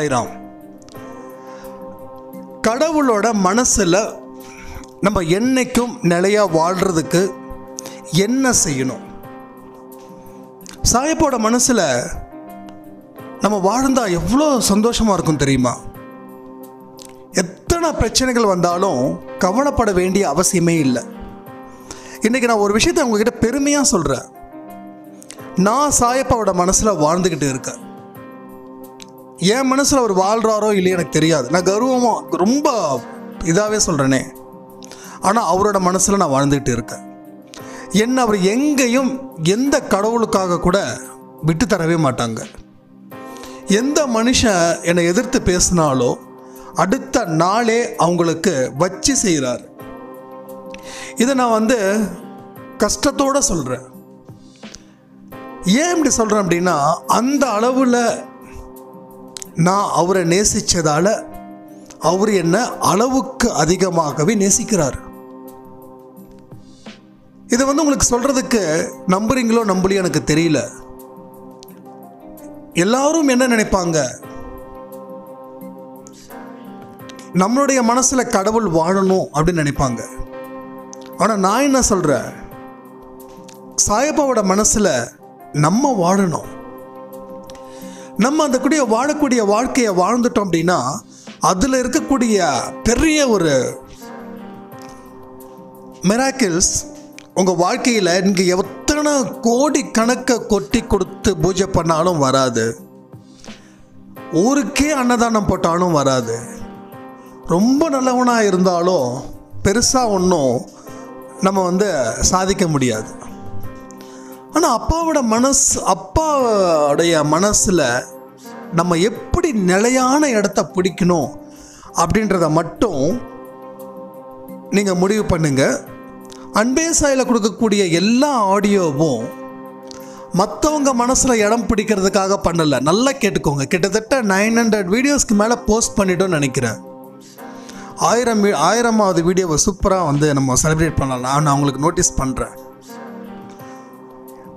சாய்ராம் கடவுளோட மனசில் நம்ம என்னைக்கும் நிலையாக வாழ்கிறதுக்கு என்ன செய்யணும்? சாயப்போட மனசில் நம்ம வாழ்ந்தா எவ்வளோ சந்தோஷமாக இருக்கும் தெரியுமா? எத்தனை பிரச்சனைகள் வந்தாலும் கவலைப்பட வேண்டிய அவசியமே இல்லை. இன்றைக்கி நான் ஒரு விஷயத்தை உங்ககிட்ட பெருமையாக சொல்கிறேன் நான் சாயப்பாவோட மனசில் வாழ்ந்துக்கிட்டு இருக்கேன். என் மனசில் அவர் வாழ்கிறாரோ இல்லையோ எனக்கு தெரியாது. நான் கர்வமாக ரொம்ப இதாகவே சொல்கிறேனே ஆனால் அவரோட மனசில் நான் வாழ்ந்துக்கிட்டு இருக்கேன். என்ன அவர் எங்கேயும் எந்த கடவுளுக்காக கூட விட்டு தரவே மாட்டாங்க. எந்த மனுஷன் என்னை எதிர்த்து பேசினாலோ அடுத்த நாளே அவங்களுக்கு வச்சு செய்கிறார் இதை நான் வந்து கஷ்டத்தோடு சொல்கிறேன் ஏன் இப்படி சொல்கிறேன் அப்படின்னா அந்த அளவில் நான் அவரை நேசித்ததால் அவர் என்னை அளவுக்கு அதிகமாகவே நேசிக்கிறார். இதை வந்து உங்களுக்கு சொல்கிறதுக்கு நம்புறீங்களோ நம்பலையோ எனக்கு தெரியல. எல்லாரும் என்ன நினைப்பாங்க? நம்மளுடைய மனசில் கடவுள் வாழணும் அப்படின்னு நினைப்பாங்க. ஆனால் நான் என்ன சொல்கிறேன் சாயப்பாவோட மனசில் நம்ம வாழணும். நம்ம அந்த கூடிய வாழக்கூடிய வாழ்க்கையை வாழ்ந்துட்டோம் அப்படின்னா அதில் இருக்கக்கூடிய பெரிய ஒரு மெராக்கிள்ஸ் உங்கள் வாழ்க்கையில் நீங்கள் எத்தனை கோடி கணக்கை கொட்டி கொடுத்து பூஜை பண்ணாலும் வராது. ஊருக்கே அன்னதானம் போட்டாலும் வராது. ரொம்ப நல்லவனாக இருந்தாலும் பெருசாக ஒன்றும் நம்ம வந்து சாதிக்க முடியாது. ஆனால் அப்பாவோட மனசு அப்பாவுடைய மனசில் நம்ம எப்படி நிலையான இடத்த பிடிக்கணும் அப்படின்றத மட்டும் நீங்கள் முடிவு பண்ணுங்கள் அன்பே சாயில் கொடுக்கக்கூடிய எல்லா ஆடியோவும் மற்றவங்க மனசில் இடம் பிடிக்கிறதுக்காக பண்ணலை. நல்லா கேட்டுக்கோங்க. கிட்டத்தட்ட நைன் ஹண்ட்ரட் வீடியோஸ்க்கு மேலே போஸ்ட் பண்ணிட்டோம்னு நினைக்கிறேன். ஆயிரம் வீ- ஆயிரமாவது வீடியோவை சூப்பராக வந்து நம்ம செலிப்ரேட் பண்ணலாம். நான் அவங்களுக்கு நோட்டீஸ் பண்ணுறேன்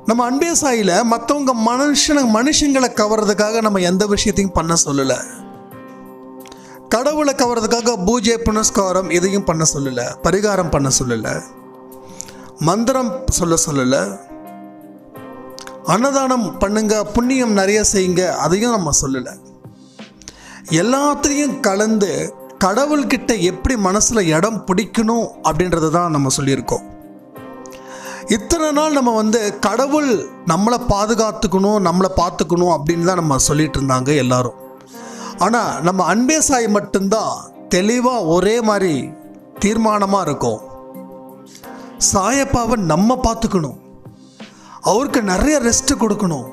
நம்ம அன்பே சாயில மற்றவங்க மனுஷன மனுஷங்களை கவர்றதுக்காக நம்ம எந்த விஷயத்தையும் பண்ண சொல்லலை. கடவுளை கவர்றதுக்காக பூஜை புனஸ்காரம் எதையும் பண்ண சொல்லலை. பரிகாரம் பண்ண சொல்லலை. மந்திரம் சொல்ல சொல்லலை. அன்னதானம் பண்ணுங்க புண்ணியம் நிறைய செய்யுங்க அதையும் நம்ம சொல்லலை. எல்லாத்தையும் கலந்து கடவுள்கிட்ட எப்படி மனசில் இடம் பிடிக்கணும் அப்படின்றத தான் நம்ம சொல்லியிருக்கோம். இத்தனை நாள் நம்ம வந்து கடவுள் நம்மளை பாதுகாத்துக்கணும் நம்மளை பார்த்துக்கணும் அப்படின்னு தான் நம்ம சொல்லிட்டு இருந்தாங்க எல்லாரும். ஆனால் நம்ம அன்பே சாய் மட்டும்தான் தெளிவாக ஒரே மாதிரி தீர்மானமாக இருக்கும். சாயப்பாவை நம்ம பார்த்துக்கணும். அவருக்கு நிறைய ரெஸ்ட் கொடுக்கணும்.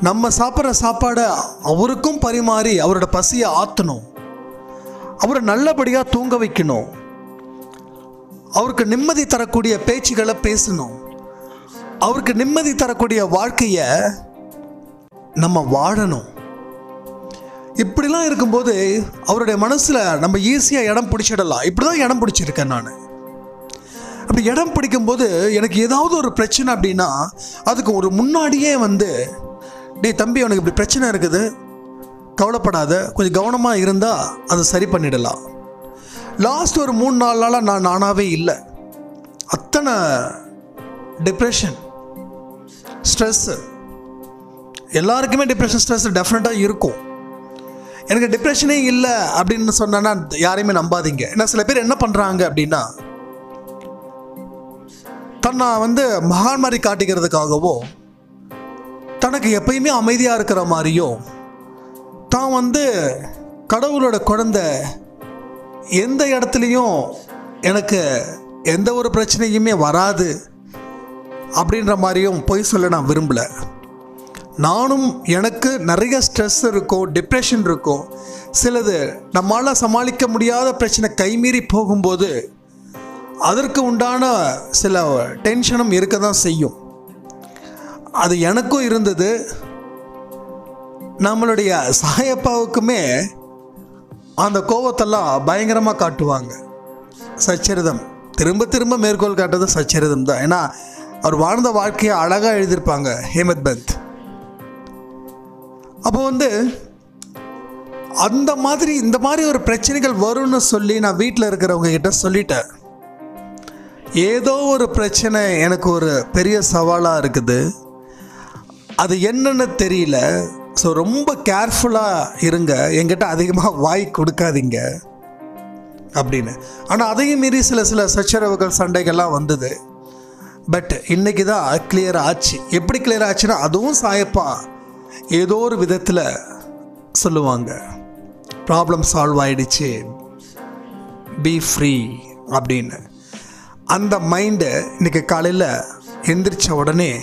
நம்ம சாப்பிட்ற சாப்பாடை அவருக்கும் பரிமாறி அவரோட பசியை ஆற்றணும் அவரை நல்லபடியாக தூங்க வைக்கணும். அவருக்கு நிம்மதி தரக்கூடிய பேச்சுகளை பேசணும். அவருக்கு நிம்மதி தரக்கூடிய வாழ்க்கையை நம்ம வாழணும். இப்படிலாம் இருக்கும்போது அவருடைய மனசில் நம்ம ஈஸியாக இடம் பிடிச்சிடலாம். இப்படி தான் இடம் பிடிச்சிருக்கேன் நான். அப்படி இடம் பிடிக்கும்போது எனக்கு ஏதாவது ஒரு பிரச்சனை அப்படின்னா அதுக்கு ஒரு முன்னாடியே வந்து டேய் தம்பி உனக்கு இப்படி பிரச்சனை இருக்குது. கவலைப்படாத. கொஞ்சம் கவனமாக இருந்தால் அதை சரி பண்ணிடலாம். லாஸ்ட் ஒரு மூணு நாலு நாளாக நான் நானாகவே இல்லை. அத்தனை டிப்ரெஷன் ஸ்ட்ரெஸ்ஸு எல்லாருக்குமே டிப்ரெஷன் ஸ்ட்ரெஸ் டெஃபினட்டாக இருக்கும். எனக்கு டிப்ரெஷனே இல்லை அப்படின்னு சொன்னேன்னா யாரையுமே நம்பாதீங்க. ஏன்னா சில பேர் என்ன பண்ணுறாங்க அப்படின்னா தன்னை வந்து மகான் மாதிரி காட்டிக்கிறதுக்காகவோ தனக்கு எப்பயுமே அமைதியாக இருக்கிற மாதிரியும் தான் வந்து கடவுளோட குழந்தை எந்த இடத்துலையும் எனக்கு எந்த ஒரு பிரச்சனையுமே வராது அப்படின்ற மாதிரியும் பொய் சொல்ல நான் விரும்பலை. நானும் எனக்கு நிறைய ஸ்ட்ரெஸ் இருக்கும் டிப்ரெஷன் இருக்கும் சிலது நம்மளால் சமாளிக்க முடியாத பிரச்சனை கைமீறி போகும்போது அதற்கு உண்டான சில டென்ஷனும் இருக்க தான் செய்யும். அது எனக்கும் இருந்தது. நம்மளுடைய சாயப்பாவுக்குமே அந்த கோவத்தெல்லாம் பயங்கரமாக காட்டுவாங்க. சச்சரிதம். திரும்ப திரும்ப மேற்கோள் காட்டுறது சச்சரிதம் தான். ஏன்னா அவர் வாழ்ந்த வாழ்க்கையை அழகாக எழுதியிருப்பாங்க ஹேமத் பந்த். அப்போ வந்து அந்த மாதிரி இந்த மாதிரி ஒரு பிரச்சனைகள் வரும்னு சொல்லி நான் வீட்டில் இருக்கிறவங்க கிட்ட சொல்லிட்டேன். ஏதோ ஒரு பிரச்சனை எனக்கு ஒரு பெரிய சவாலாக இருக்குது. அது என்னென்னு தெரியல. ஸோ ரொம்ப கேர்ஃபுல்லாக இருங்க. என்கிட்ட அதிகமாக வாய் கொடுக்காதீங்க. அப்படின்னு. ஆனால் அதையும் மீறி சில சில சச்சரவுகள் சண்டைகள்லாம் வந்தது. பட் இன்றைக்கி தான் கிளியர் ஆச்சு. எப்படி கிளியர் ஆச்சுன்னா அதுவும் சாயப்பா. ஏதோ ஒரு விதத்தில் சொல்லுவாங்க. ப்ராப்ளம் சால்வ் ஆயிடுச்சு. பி ஃப்ரீ அப்படின்னு. அந்த மைண்டு இன்னைக்கு காலையில் எந்திரிச்ச உடனே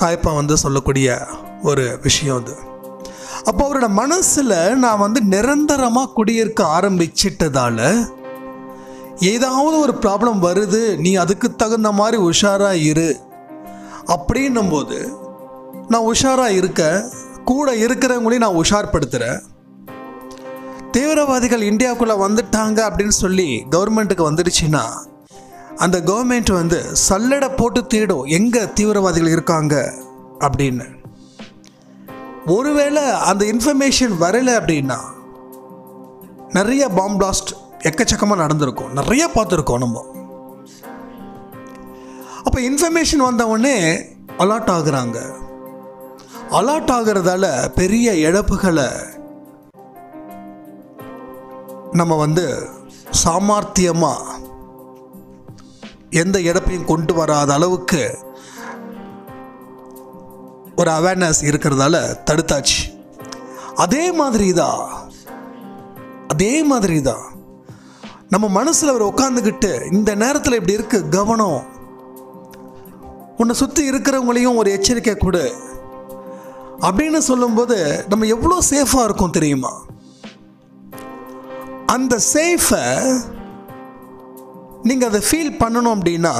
சாயப்பா வந்து சொல்லக்கூடிய ஒரு விஷயம் அது. அப்போ அவரோட மனசில் நான் வந்து நிரந்தரமாக குடியிருக்க ஆரம்பிச்சிட்டதால் ஏதாவது ஒரு ப்ராப்ளம் வருது நீ அதுக்கு தகுந்த மாதிரி உஷாராக இரு அப்படின்னும் போது நான் உஷாராக இருக்க கூட இருக்கிறவங்களையும் நான் உஷார்படுத்துகிறேன் தீவிரவாதிகள் இந்தியாவுக்குள்ளே வந்துட்டாங்க அப்படின்னு சொல்லி கவர்மெண்ட்டுக்கு வந்துடுச்சுன்னா அந்த கவர்மெண்ட் வந்து சல்லடை போட்டு தேடும் எங்கே தீவிரவாதிகள் இருக்காங்க அப்படின்னு. ஒருவேளை அந்த இன்ஃபர்மேஷன் வரலை அப்படின்னா நிறைய பாம் பிளாஸ்ட் எக்கச்சக்கமாக நடந்திருக்கும். நிறைய பார்த்துருக்கோம் நம்ம. அப்போ இன்ஃபர்மேஷன் வந்தவுடனே அலாட் ஆகுறாங்க. அலாட் ஆகிறதால பெரிய இழப்புகளை நம்ம வந்து சாமர்த்தியமாக எந்த இழப்பையும் கொண்டு வராத அளவுக்கு ஒரு அவேர்னஸ் இருக்கிறதால தடுத்தாச்சு. அதே மாதிரி தான் அதே மாதிரி தான் நம்ம மனசில் அவர் உட்காந்துக்கிட்டு இந்த நேரத்தில் இப்படி இருக்கு கவனம். உன்னை சுற்றி இருக்கிறவங்களையும் ஒரு எச்சரிக்கை கொடு. அப்படின்னு சொல்லும்போது நம்ம எவ்வளோ சேஃபாக இருக்கும் தெரியுமா? அந்த சேஃபை நீங்கள் அதை ஃபீல் பண்ணணும் அப்படின்னா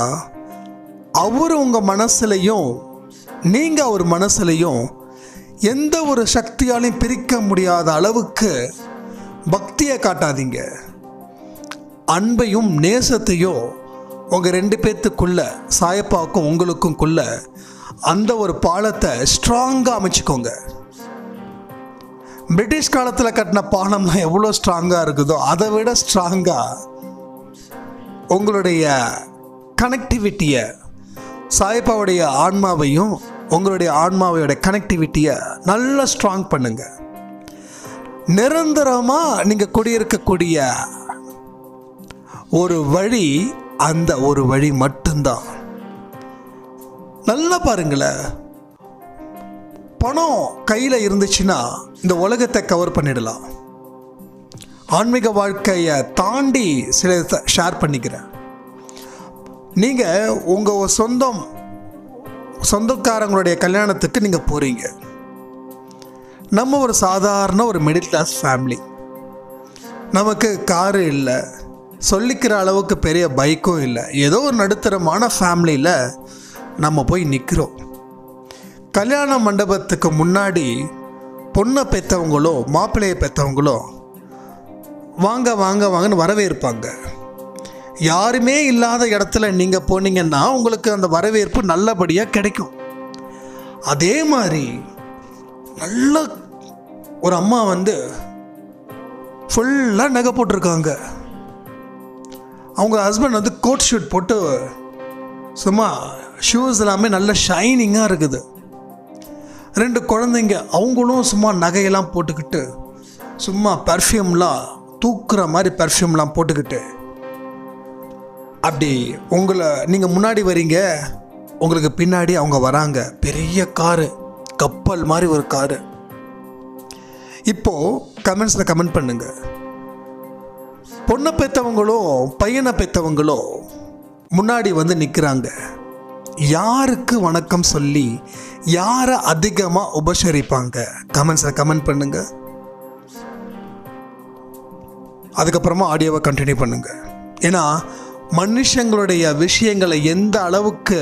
அவர் உங்கள் மனசுலையும் நீங்கள் அவர் மனசுலையும் எந்த ஒரு சக்தியாலையும் பிரிக்க முடியாத அளவுக்கு பக்தியை காட்டாதீங்க. அன்பையும் நேசத்தையும் உங்கள் ரெண்டு பேர்த்துக்குள்ள சாயப்பாவுக்கும் உங்களுக்கும்குள்ள அந்த ஒரு பாலத்தை ஸ்ட்ராங்காக அமைச்சுக்கோங்க. பிரிட்டிஷ் காலத்தில் கட்டின பாலம்லாம் எவ்வளோ ஸ்ட்ராங்காக இருக்குதோ அதை விட ஸ்ட்ராங்காக உங்களுடைய கனெக்டிவிட்டியை சாயப்பாவுடைய ஆன்மாவையும் உங்களுடைய ஆன்மாவையோட கனெக்டிவிட்டியை நல்லா ஸ்ட்ராங் பண்ணுங்க. நிரந்தரமாக நீங்கள் குடியிருக்கக்கூடிய ஒரு வழி அந்த ஒரு வழி மட்டும்தான். நல்லா பாருங்களேன். பணம் கையில் இருந்துச்சுன்னா இந்த உலகத்தை கவர் பண்ணிடலாம். ஆன்மீக வாழ்க்கையை தாண்டி சில ஷேர் பண்ணிக்கிறேன். நீங்கள் உங்கள் சொந்தம் சொந்தக்காரங்களுடைய கல்யாணத்துக்கு நீங்கள் போகிறீங்க நம்ம ஒரு சாதாரண ஒரு மிடில் கிளாஸ் ஃபேமிலி நமக்கு காரு இல்லை. சொல்லிக்கிற அளவுக்கு பெரிய பைக்கும் இல்லை. ஏதோ ஒரு நடுத்தரமான ஃபேமிலியில் நம்ம போய் நிற்கிறோம் கல்யாண மண்டபத்துக்கு முன்னாடி பொண்ணை பெற்றவங்களோ மாப்பிள்ளையை பெற்றவங்களோ வாங்க வாங்க வாங்கன்னு வரவேற்பாங்க. யாருமே இல்லாத இடத்துல நீங்கள் போனீங்கன்னா உங்களுக்கு அந்த வரவேற்பு நல்லபடியாக கிடைக்கும். அதே மாதிரி நல்ல ஒரு அம்மா வந்து ஃபுல்லாக நகை போட்டிருக்காங்க. அவங்க ஹஸ்பண்ட் வந்து கோட் ஷூட் போட்டு சும்மா ஷூஸ் எல்லாமே நல்ல ஷைனிங்காக இருக்குது. ரெண்டு குழந்தைங்க அவங்களும் சும்மா நகையெல்லாம் போட்டுக்கிட்டு சும்மா பர்ஃப்யூம்லாம் தூக்குற மாதிரி பர்ஃப்யூம்லாம் போட்டுக்கிட்டு அப்படி உங்களை நீங்கள் முன்னாடி வரீங்க உங்களுக்கு பின்னாடி அவங்க வராங்க. பெரிய காரு கப்பல் மாதிரி ஒரு காரு இப்போது கமெண்ட்ஸில் கமெண்ட் பண்ணுங்கள் பொண்ணை பெற்றவங்களோ பையனை பெற்றவங்களோ முன்னாடி வந்து நிற்கிறாங்க யாருக்கு வணக்கம் சொல்லி யாரை அதிகமாக உபசரிப்பாங்க? கமெண்ட்ஸில் கமெண்ட் பண்ணுங்க. அதுக்கப்புறமா ஆடியோவை கண்டினியூ பண்ணுங்க. ஏன்னா மனுஷங்களுடைய விஷயங்களை எந்த அளவுக்கு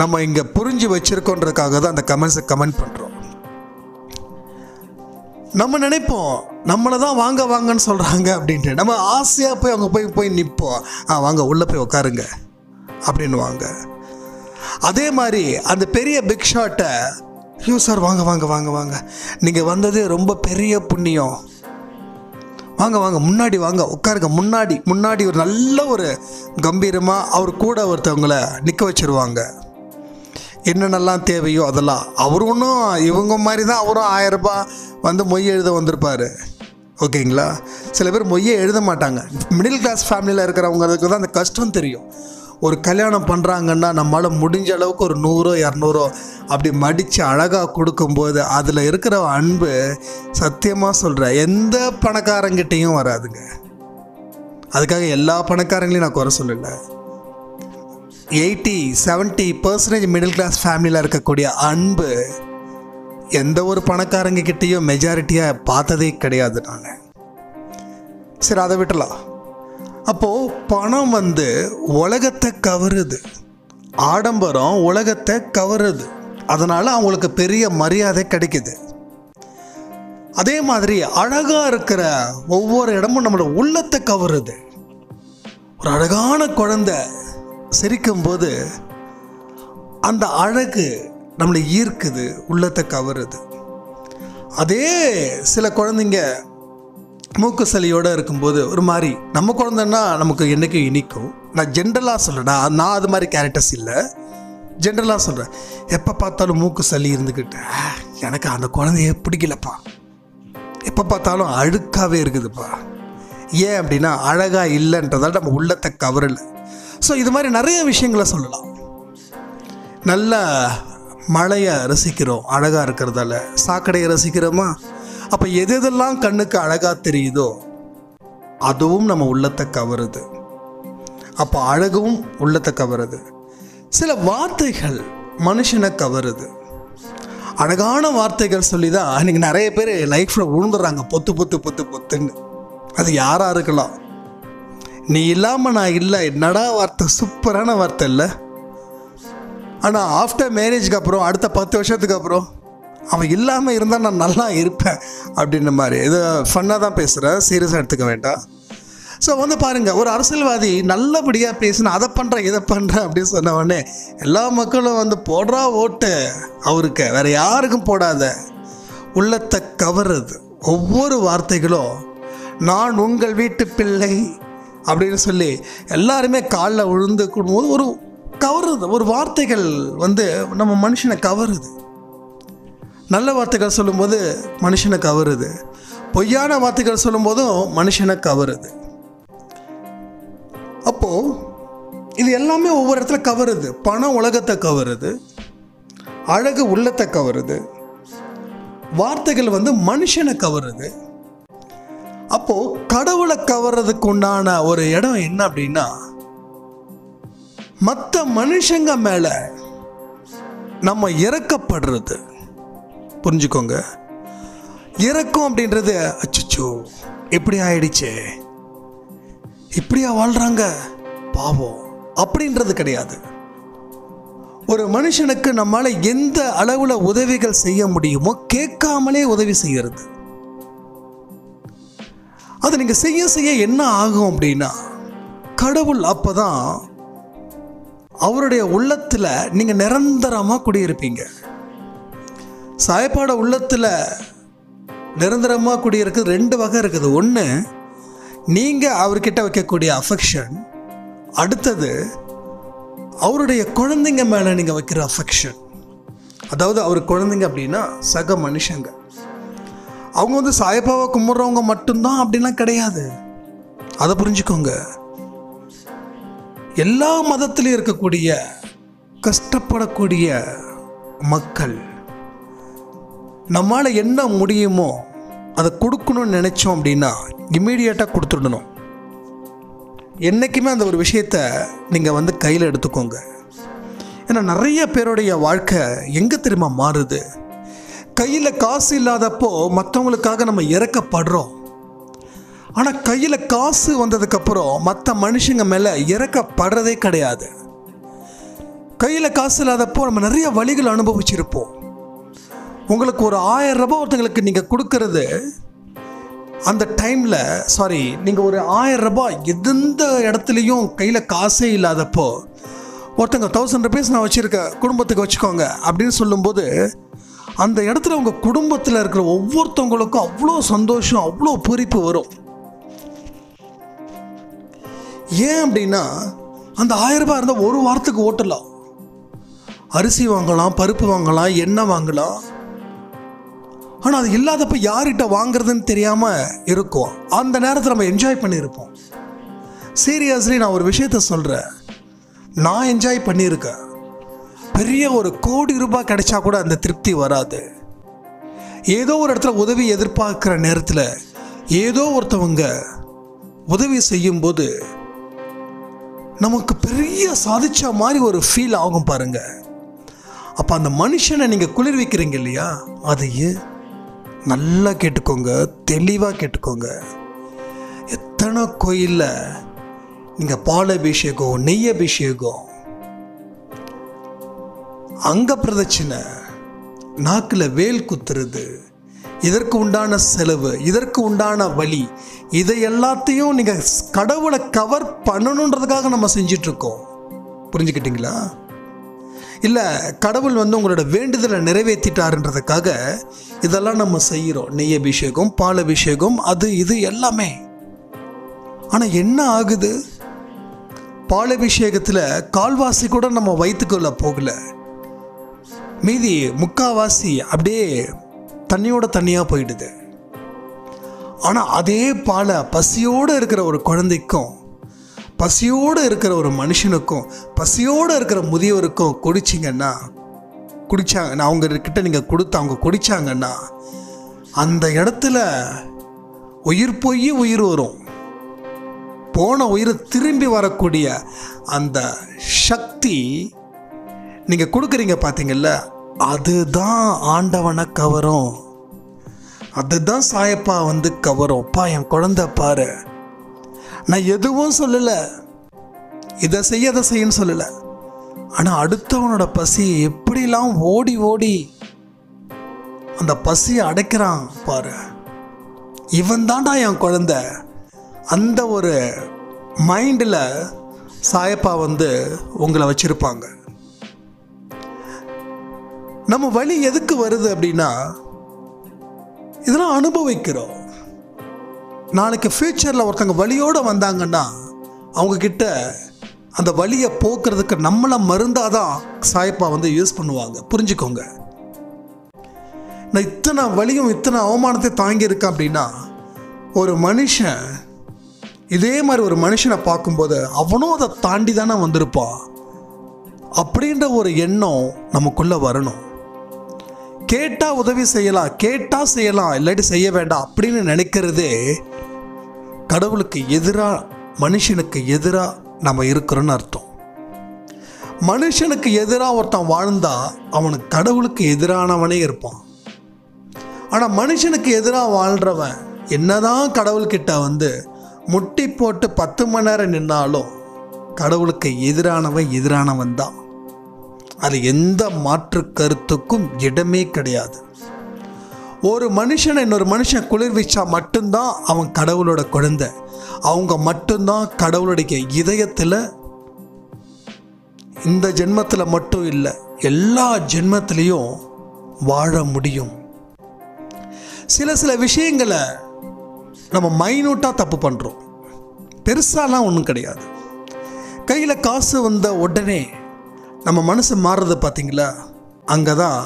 நம்ம இங்கே புரிஞ்சு வச்சிருக்கோன்றதுக்காக தான் அந்த கமெண்ட்ஸை கமெண்ட் பண்ணுறோம் நம்ம நினைப்போம் நம்மளை தான் வாங்க வாங்கன்னு சொல்கிறாங்க அப்படின்ட்டு. நம்ம ஆசையாக போய் அவங்க போய் போய் நிற்போம் ஆ வாங்க உள்ளே போய் உட்காருங்க அப்படின்னுவாங்க. அதே மாதிரி அந்த பெரிய பிக் ஷாட்டை ஐயோ சார் வாங்க வாங்க வாங்க வாங்க. நீங்கள் வந்தது ரொம்ப பெரிய புண்ணியம். வாங்க வாங்க முன்னாடி வாங்க உட்காருங்க முன்னாடி முன்னாடி ஒரு நல்ல ஒரு கம்பீரமாக அவர் கூட ஒருத்தவங்கள நிற்க வச்சிருவாங்க. என்னென்னலாம் தேவையோ அதெல்லாம். அவர் ஒன்றும் இவங்க மாதிரி தான் அவரும் ஆயிரம் ரூபாய் வந்து மொய் எழுத வந்திருப்பார். ஓகேங்களா? சில பேர் மொய்யை எழுத மாட்டாங்க. மிடில் கிளாஸ் ஃபேமிலியில் இருக்கிறவங்களுக்கு தான் அந்த கஷ்டம் தெரியும். ஒரு கல்யாணம் பண்ணுறாங்கன்னா நம்மளால் முடிஞ்ச அளவுக்கு ஒரு நூறோ இரநூறோ அப்படி மடித்து அழகாக கொடுக்கும்போது அதில் இருக்கிற அன்பு சத்தியமாக சொல்கிறேன் எந்த பணக்காரங்கிட்டையும் வராதுங்க. அதுக்காக எல்லா பணக்காரங்களையும் நான் குறை சொல்லலை. Eighty seventy percentage middle class ஃபேமிலியில் இருக்கக்கூடிய அன்பு எந்த ஒரு பணக்காரங்க கிட்டேயும் மெஜாரிட்டியாக பார்த்ததே கிடையாது நான். சரி அதை விட்டலாம் அப்போது பணம் வந்து உலகத்தை கவருது. ஆடம்பரம் உலகத்தை கவருது. அதனால் அவங்களுக்கு பெரிய மரியாதை கிடைக்குது. அதே மாதிரி அழகாக இருக்கிற ஒவ்வொரு இடமும் நம்மளோட உள்ளத்தை கவருது. ஒரு அழகான குழந்தை சிரிக்கும்போது அந்த அழகு நம்மளை ஈர்க்குது உள்ளத்தை கவருது. அதே சில குழந்தைங்க மூக்கு சளியோடு இருக்கும்போது ஒரு மாதிரி நம்ம குழந்தைன்னா நமக்கு என்றைக்கும் இனிக்கும்? நான் ஜென்ரலாக சொல்கிறேன் நான் அது மாதிரி கேரக்டர்ஸ் இல்லை. ஜென்ரலாக சொல்கிறேன் எப்போ பார்த்தாலும் மூக்கு சளி இருந்துக்கிட்டு எனக்கு அந்த குழந்தைய பிடிக்கலப்பா. எப்போ பார்த்தாலும் அழுக்காகவே இருக்குதுப்பா. ஏன் அப்படின்னா அழகாக இல்லைன்றதால நம்ம உள்ளத்தை கவரலை. ஸோ இது மாதிரி நிறைய விஷயங்களை சொல்லலாம். நல்ல மழையை ரசிக்கிறோம் அழகாக இருக்கிறதால. சாக்கடையை ரசிக்கிறோமா? அப்போ எது எதெல்லாம் கண்ணுக்கு அழகாக தெரியுதோ அதுவும் நம்ம உள்ளத்தை கவருது. அப்போ அழகும் உள்ளத்தை கவருது. சில வார்த்தைகள் மனுஷனை கவருது. அழகான வார்த்தைகள் சொல்லி தான் இன்றைக்கி நிறைய பேர் லைஃப்பில் உழுந்துடுறாங்க. பொத்து பொத்து பொத்து பொத்துன்னு. அது யாராக இருக்கலாம். நீ இல்லாமல் நான் இல்லை. என்னடா வார்த்தை? சூப்பரான வார்த்தை இல்லை. ஆனால் ஆஃப்டர் மேரேஜ்க்கு அப்புறம் அடுத்த பத்து வருஷத்துக்கு அப்புறம் அவன் இல்லாமல் இருந்தால் நான் நல்லா இருப்பேன் அப்படின்ற மாதிரி. இது ஃபன்னாக தான் பேசுகிறேன் சீரியஸாக எடுத்துக்க வேண்டாம். ஸோ வந்து பாருங்கள் ஒரு அரசியல்வாதி நல்லபடியாக பேசினா அதை பண்ணுறேன் இதை பண்ணுறேன் அப்படின்னு சொன்ன உடனே எல்லா மக்களும் வந்து போடுறா ஓட்டு அவருக்கு வேற யாருக்கும் போடாத. உள்ளத்தை கவருது ஒவ்வொரு வார்த்தைகளும் நான் உங்கள் வீட்டு பிள்ளை அப்படின்னு சொல்லி எல்லாருமே காலில் விழுந்து போது ஒரு கவருது ஒரு வார்த்தைகள் வந்து நம்ம மனுஷனை கவருது. நல்ல வார்த்தைகள் சொல்லும்போது மனுஷனை கவருது. பொய்யான வார்த்தைகள் சொல்லும்போதும் மனுஷனை கவருது. அப்போது இது எல்லாமே ஒவ்வொரு இடத்துல கவருது. பணம் உலகத்தை கவருது. அழகு உள்ளத்தை கவருது. வார்த்தைகள் வந்து மனுஷனை கவருது. அப்போது கடவுளை கவர்றதுக்கு உண்டான ஒரு இடம் என்ன அப்படின்னா மற்ற மனுஷங்க மேலே நம்ம இறக்கப்படுறது. புரிஞ்சுக்கோங்க. இறக்கும் அப்படின்றது அச்சுச்சோ எப்படி ஆயிடுச்சு? இப்படியா வாழ்கிறாங்க பாவம். அப்படின்றது கிடையாது. ஒரு மனுஷனுக்கு நம்மால் எந்த அளவில் உதவிகள் செய்ய முடியுமோ கேட்காமலே உதவி செய்கிறது அதை நீங்கள் செய்ய செய்ய என்ன ஆகும் அப்படின்னா கடவுள் அப்போ தான் அவருடைய உள்ளத்தில் நீங்கள் நிரந்தரமாக குடியிருப்பீங்க. சாயப்பாட உள்ளத்தில் நிரந்தரமாக குடியிருக்கு ரெண்டு வகை இருக்குது. ஒன்று நீங்கள் அவர்கிட்ட வைக்கக்கூடிய அஃபெக்ஷன் அடுத்தது அவருடைய குழந்தைங்க மேலே நீங்கள் வைக்கிற அஃபெக்ஷன் அதாவது அவர் குழந்தைங்க அப்படின்னா சக மனுஷங்க. அவங்க வந்து சாயப்பாவை கும்பிட்றவங்க மட்டும்தான் அப்படிலாம் கிடையாது. அதை புரிஞ்சுக்கோங்க. எல்லா மதத்திலையும் இருக்கக்கூடிய கஷ்டப்படக்கூடிய மக்கள் நம்மால் என்ன முடியுமோ அதை கொடுக்கணும்னு நினச்சோம் அப்படின்னா இம்மீடியட்டாக கொடுத்துடணும். என்றைக்குமே அந்த ஒரு விஷயத்த நீங்கள் வந்து கையில் எடுத்துக்கோங்க. ஏன்னா நிறைய பேருடைய வாழ்க்கை எங்கே தெரியுமா மாறுது? கையில் காசு இல்லாதப்போ மற்றவங்களுக்காக நம்ம இறக்கப்படுறோம். ஆனால் கையில் காசு வந்ததுக்கப்புறம் மற்ற மனுஷங்க மேலே இறக்கப்படுறதே கிடையாது. கையில் காசு இல்லாதப்போ நம்ம நிறைய வழிகள் அனுபவிச்சிருப்போம். உங்களுக்கு ஒரு ஆயிரம் ரூபாய் ஒருத்தங்களுக்கு நீங்கள் கொடுக்கறது அந்த டைமில் சாரி நீங்கள் ஒரு ஆயிரம் ரூபாய் எந்த இடத்துலையும் கையில் காசே இல்லாதப்போ ஒருத்தங்க தௌசண்ட் ருபீஸ் நான் வச்சுருக்கேன் குடும்பத்துக்கு வச்சுக்கோங்க அப்படின்னு சொல்லும்போது அந்த இடத்துல உங்கள் குடும்பத்தில் இருக்கிற ஒவ்வொருத்தவங்களுக்கும் அவ்வளோ சந்தோஷம் அவ்வளோ பூரிப்பு வரும். ஏன் அப்படின்னா அந்த ஆயிரம் ரூபாய் இருந்தால் ஒரு வாரத்துக்கு ஓட்டலாம். அரிசி வாங்கலாம் பருப்பு வாங்கலாம் எண்ணெய் வாங்கலாம் ஆனால் அது இல்லாதப்ப யார்கிட்ட வாங்குறதுன்னு தெரியாமல் இருக்கும். அந்த நேரத்தில் நம்ம என்ஜாய் பண்ணியிருப்போம். சீரியஸ்லி நான் ஒரு விஷயத்த சொல்கிறேன் நான் என்ஜாய் பண்ணியிருக்கேன். பெரிய ஒரு கோடி ரூபாய் கிடைச்சா கூட அந்த திருப்தி வராது. ஏதோ ஒரு இடத்துல உதவி எதிர்பார்க்குற நேரத்தில் ஏதோ ஒருத்தவங்க உதவி செய்யும்போது நமக்கு பெரிய சாதிச்ச மாதிரி ஒரு ஃபீல் ஆகும் பாருங்கள் அப்போ அந்த மனுஷனை நீங்கள் குளிர்விக்கிறீங்க இல்லையா? அதையே நல்லா கேட்டுக்கோங்க தெளிவாக கேட்டுக்கோங்க. எத்தனை கோயிலில் நீங்கள் பால் அபிஷேகம் நெய் அபிஷேகம் அங்க பிரதட்சணை நாக்கில் வேல் குத்துறது இதற்கு உண்டான செலவு இதற்கு உண்டான வழி இதை எல்லாத்தையும் நீங்கள் கடவுளை கவர் பண்ணணுன்றதுக்காக நம்ம செஞ்சிட்ருக்கோம் புரிஞ்சுக்கிட்டீங்களா? இல்லை கடவுள் வந்து உங்களோட வேண்டுதலை நிறைவேற்றிட்டாருன்றதுக்காக இதெல்லாம் நம்ம செய்கிறோம். நெய் அபிஷேகம் பால் அபிஷேகம் அது இது எல்லாமே. ஆனால் என்ன ஆகுது? பால் அபிஷேகத்தில் கால்வாசி கூட நம்ம வயிற்றுக்குள்ளே போகலை. மீதி முக்காவாசி அப்படியே தண்ணியோட தண்ணியாக போயிடுது. ஆனால் அதே பாலை பசியோடு இருக்கிற ஒரு குழந்தைக்கும் பசியோடு இருக்கிற ஒரு மனுஷனுக்கும் பசியோடு இருக்கிற முதியவருக்கும் குடிச்சிங்கன்னா குடிச்சாங்க அவங்க கிட்ட நீங்கள் கொடுத்து அவங்க குடித்தாங்கன்னா அந்த இடத்துல உயிர் போய் உயிர் வரும். போன உயிர் திரும்பி வரக்கூடிய அந்த சக்தி நீங்கள் கொடுக்குறீங்க பார்த்தீங்கல்ல அதுதான் ஆண்டவனை கவரும். அதுதான் சாயப்பா வந்து கவரும். அப்பா என் குழந்தை பாரு. நான் எதுவும் சொல்லலை. இதை செய்ய அதை செய்யன்னு சொல்லலை. ஆனால் அடுத்தவனோட பசி எப்படிலாம் ஓடி ஓடி அந்த பசியை அடைக்கிறான் பாரு. இவன் தாண்டா என் குழந்த. அந்த ஒரு மைண்டில் சாயப்பா வந்து உங்களை வச்சுருப்பாங்க. நம்ம வழி எதுக்கு வருது அப்படின்னா இதெல்லாம் அனுபவிக்கிறோம். நாளைக்கு ஃப்யூச்சரில் ஒருத்தங்க வழியோடு வந்தாங்கன்னா அவங்கக்கிட்ட அந்த வழியை போக்குறதுக்கு நம்மளை மருந்தாக தான் சாய்ப்பா வந்து யூஸ் பண்ணுவாங்க. புரிஞ்சுக்கோங்க. நான் இத்தனை வழியும் இத்தனை அவமானத்தை தாங்கியிருக்கேன் அப்படின்னா ஒரு மனுஷன் இதே மாதிரி ஒரு மனுஷனை பார்க்கும்போது அவனும் அதை தாண்டி தானே வந்திருப்பான் அப்படின்ற ஒரு எண்ணம் நமக்குள்ளே வரணும். கேட்டால் உதவி செய்யலாம் கேட்டால் செய்யலாம் இல்லாட்டி செய்ய வேண்டாம் அப்படின்னு நினைக்கிறதே கடவுளுக்கு எதிராக மனுஷனுக்கு எதிராக நம்ம இருக்கிறோன்னு அர்த்தம். மனுஷனுக்கு எதிராக ஒருத்தன் வாழ்ந்தா அவனுக்கு கடவுளுக்கு எதிரானவனே இருப்பான். ஆனால் மனுஷனுக்கு எதிராக வாழ்கிறவன் என்னதான் கடவுள்கிட்ட வந்து முட்டி போட்டு பத்து மணி நேரம் நின்னாலும் கடவுளுக்கு எதிரானவன் எதிரானவன் தான் அது எந்த மாற்று கருத்துக்கும் இடமே கிடையாது. ஒரு மனுஷனை இன்னொரு மனுஷன் குளிர்விச்சா மட்டும்தான் அவன் கடவுளோட குழந்தை. அவங்க மட்டும்தான் கடவுளுடைய இதயத்தில் இந்த ஜென்மத்தில் மட்டும் இல்லை எல்லா ஜென்மத்திலையும் வாழ முடியும். சில சில விஷயங்களை நம்ம மைனூட்டாக தப்பு பண்ணுறோம் பெருசாலாம் ஒன்றும் கிடையாது. கையில் காசு வந்த உடனே நம்ம மனசு மாறுறது பார்த்தீங்களா அங்கே தான்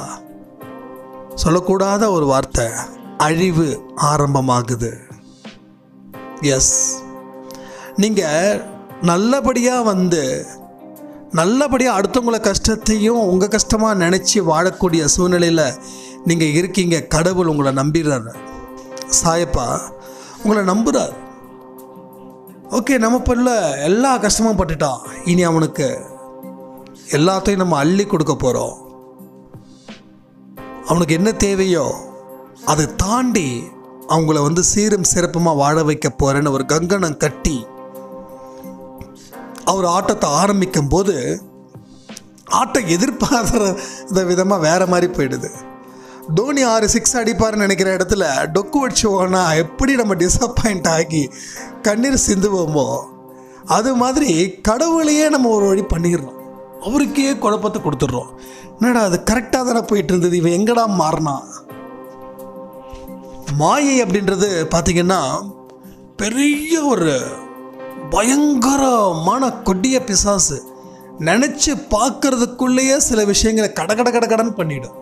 சொல்லக்கூடாத ஒரு வார்த்தை அழிவு ஆரம்பமாகுது. எஸ் நீங்கள் நல்லபடியாக வந்து நல்லபடியாக அடுத்தவங்கள கஷ்டத்தையும் உங்கள் கஷ்டமாக நினச்சி வாழக்கூடிய சூழ்நிலையில் நீங்கள் இருக்கீங்க கடவுள் உங்களை நம்பிடுறாரு சாயப்பா உங்களை நம்புகிறார் ஓகே நம்ம பிள்ளை எல்லா கஷ்டமும் பட்டுட்டான். இனி அவனுக்கு எல்லாத்தையும் நம்ம அள்ளி கொடுக்க போகிறோம் அவனுக்கு என்ன தேவையோ அதை தாண்டி அவங்கள வந்து சீரும் சிறப்புமாக வாழ வைக்க போகிறேன்னு ஒரு கங்கணம் கட்டி அவர் ஆட்டத்தை ஆரம்பிக்கும் போது ஆட்டம் எதிர்பார்த்த விதமாக வேறு மாதிரி போயிடுது. தோனி ஆறு சிக்ஸ் அடிப்பார்னு நினைக்கிற இடத்துல டொக்கு வச்சு ஓனா எப்படி நம்ம டிசப்பாயிண்ட் ஆகி கண்ணீர் சிந்துவோமோ அது மாதிரி கடவுளையே நம்ம ஒரு வழி பண்ணிடுறோம் அவருக்கே குழப்பத்தை கொடுத்துட்றோம். என்னடா அது கரெக்டாக தானே போயிட்டு இருந்தது இவன் எங்கடா மாறினா? மாயை அப்படின்றது பார்த்தீங்கன்னா பெரிய ஒரு பயங்கரமான கொடிய பிசாசு. நினச்சி பார்க்கறதுக்குள்ளேயே சில விஷயங்களை கட கட கட கடன்னு பண்ணிடும்.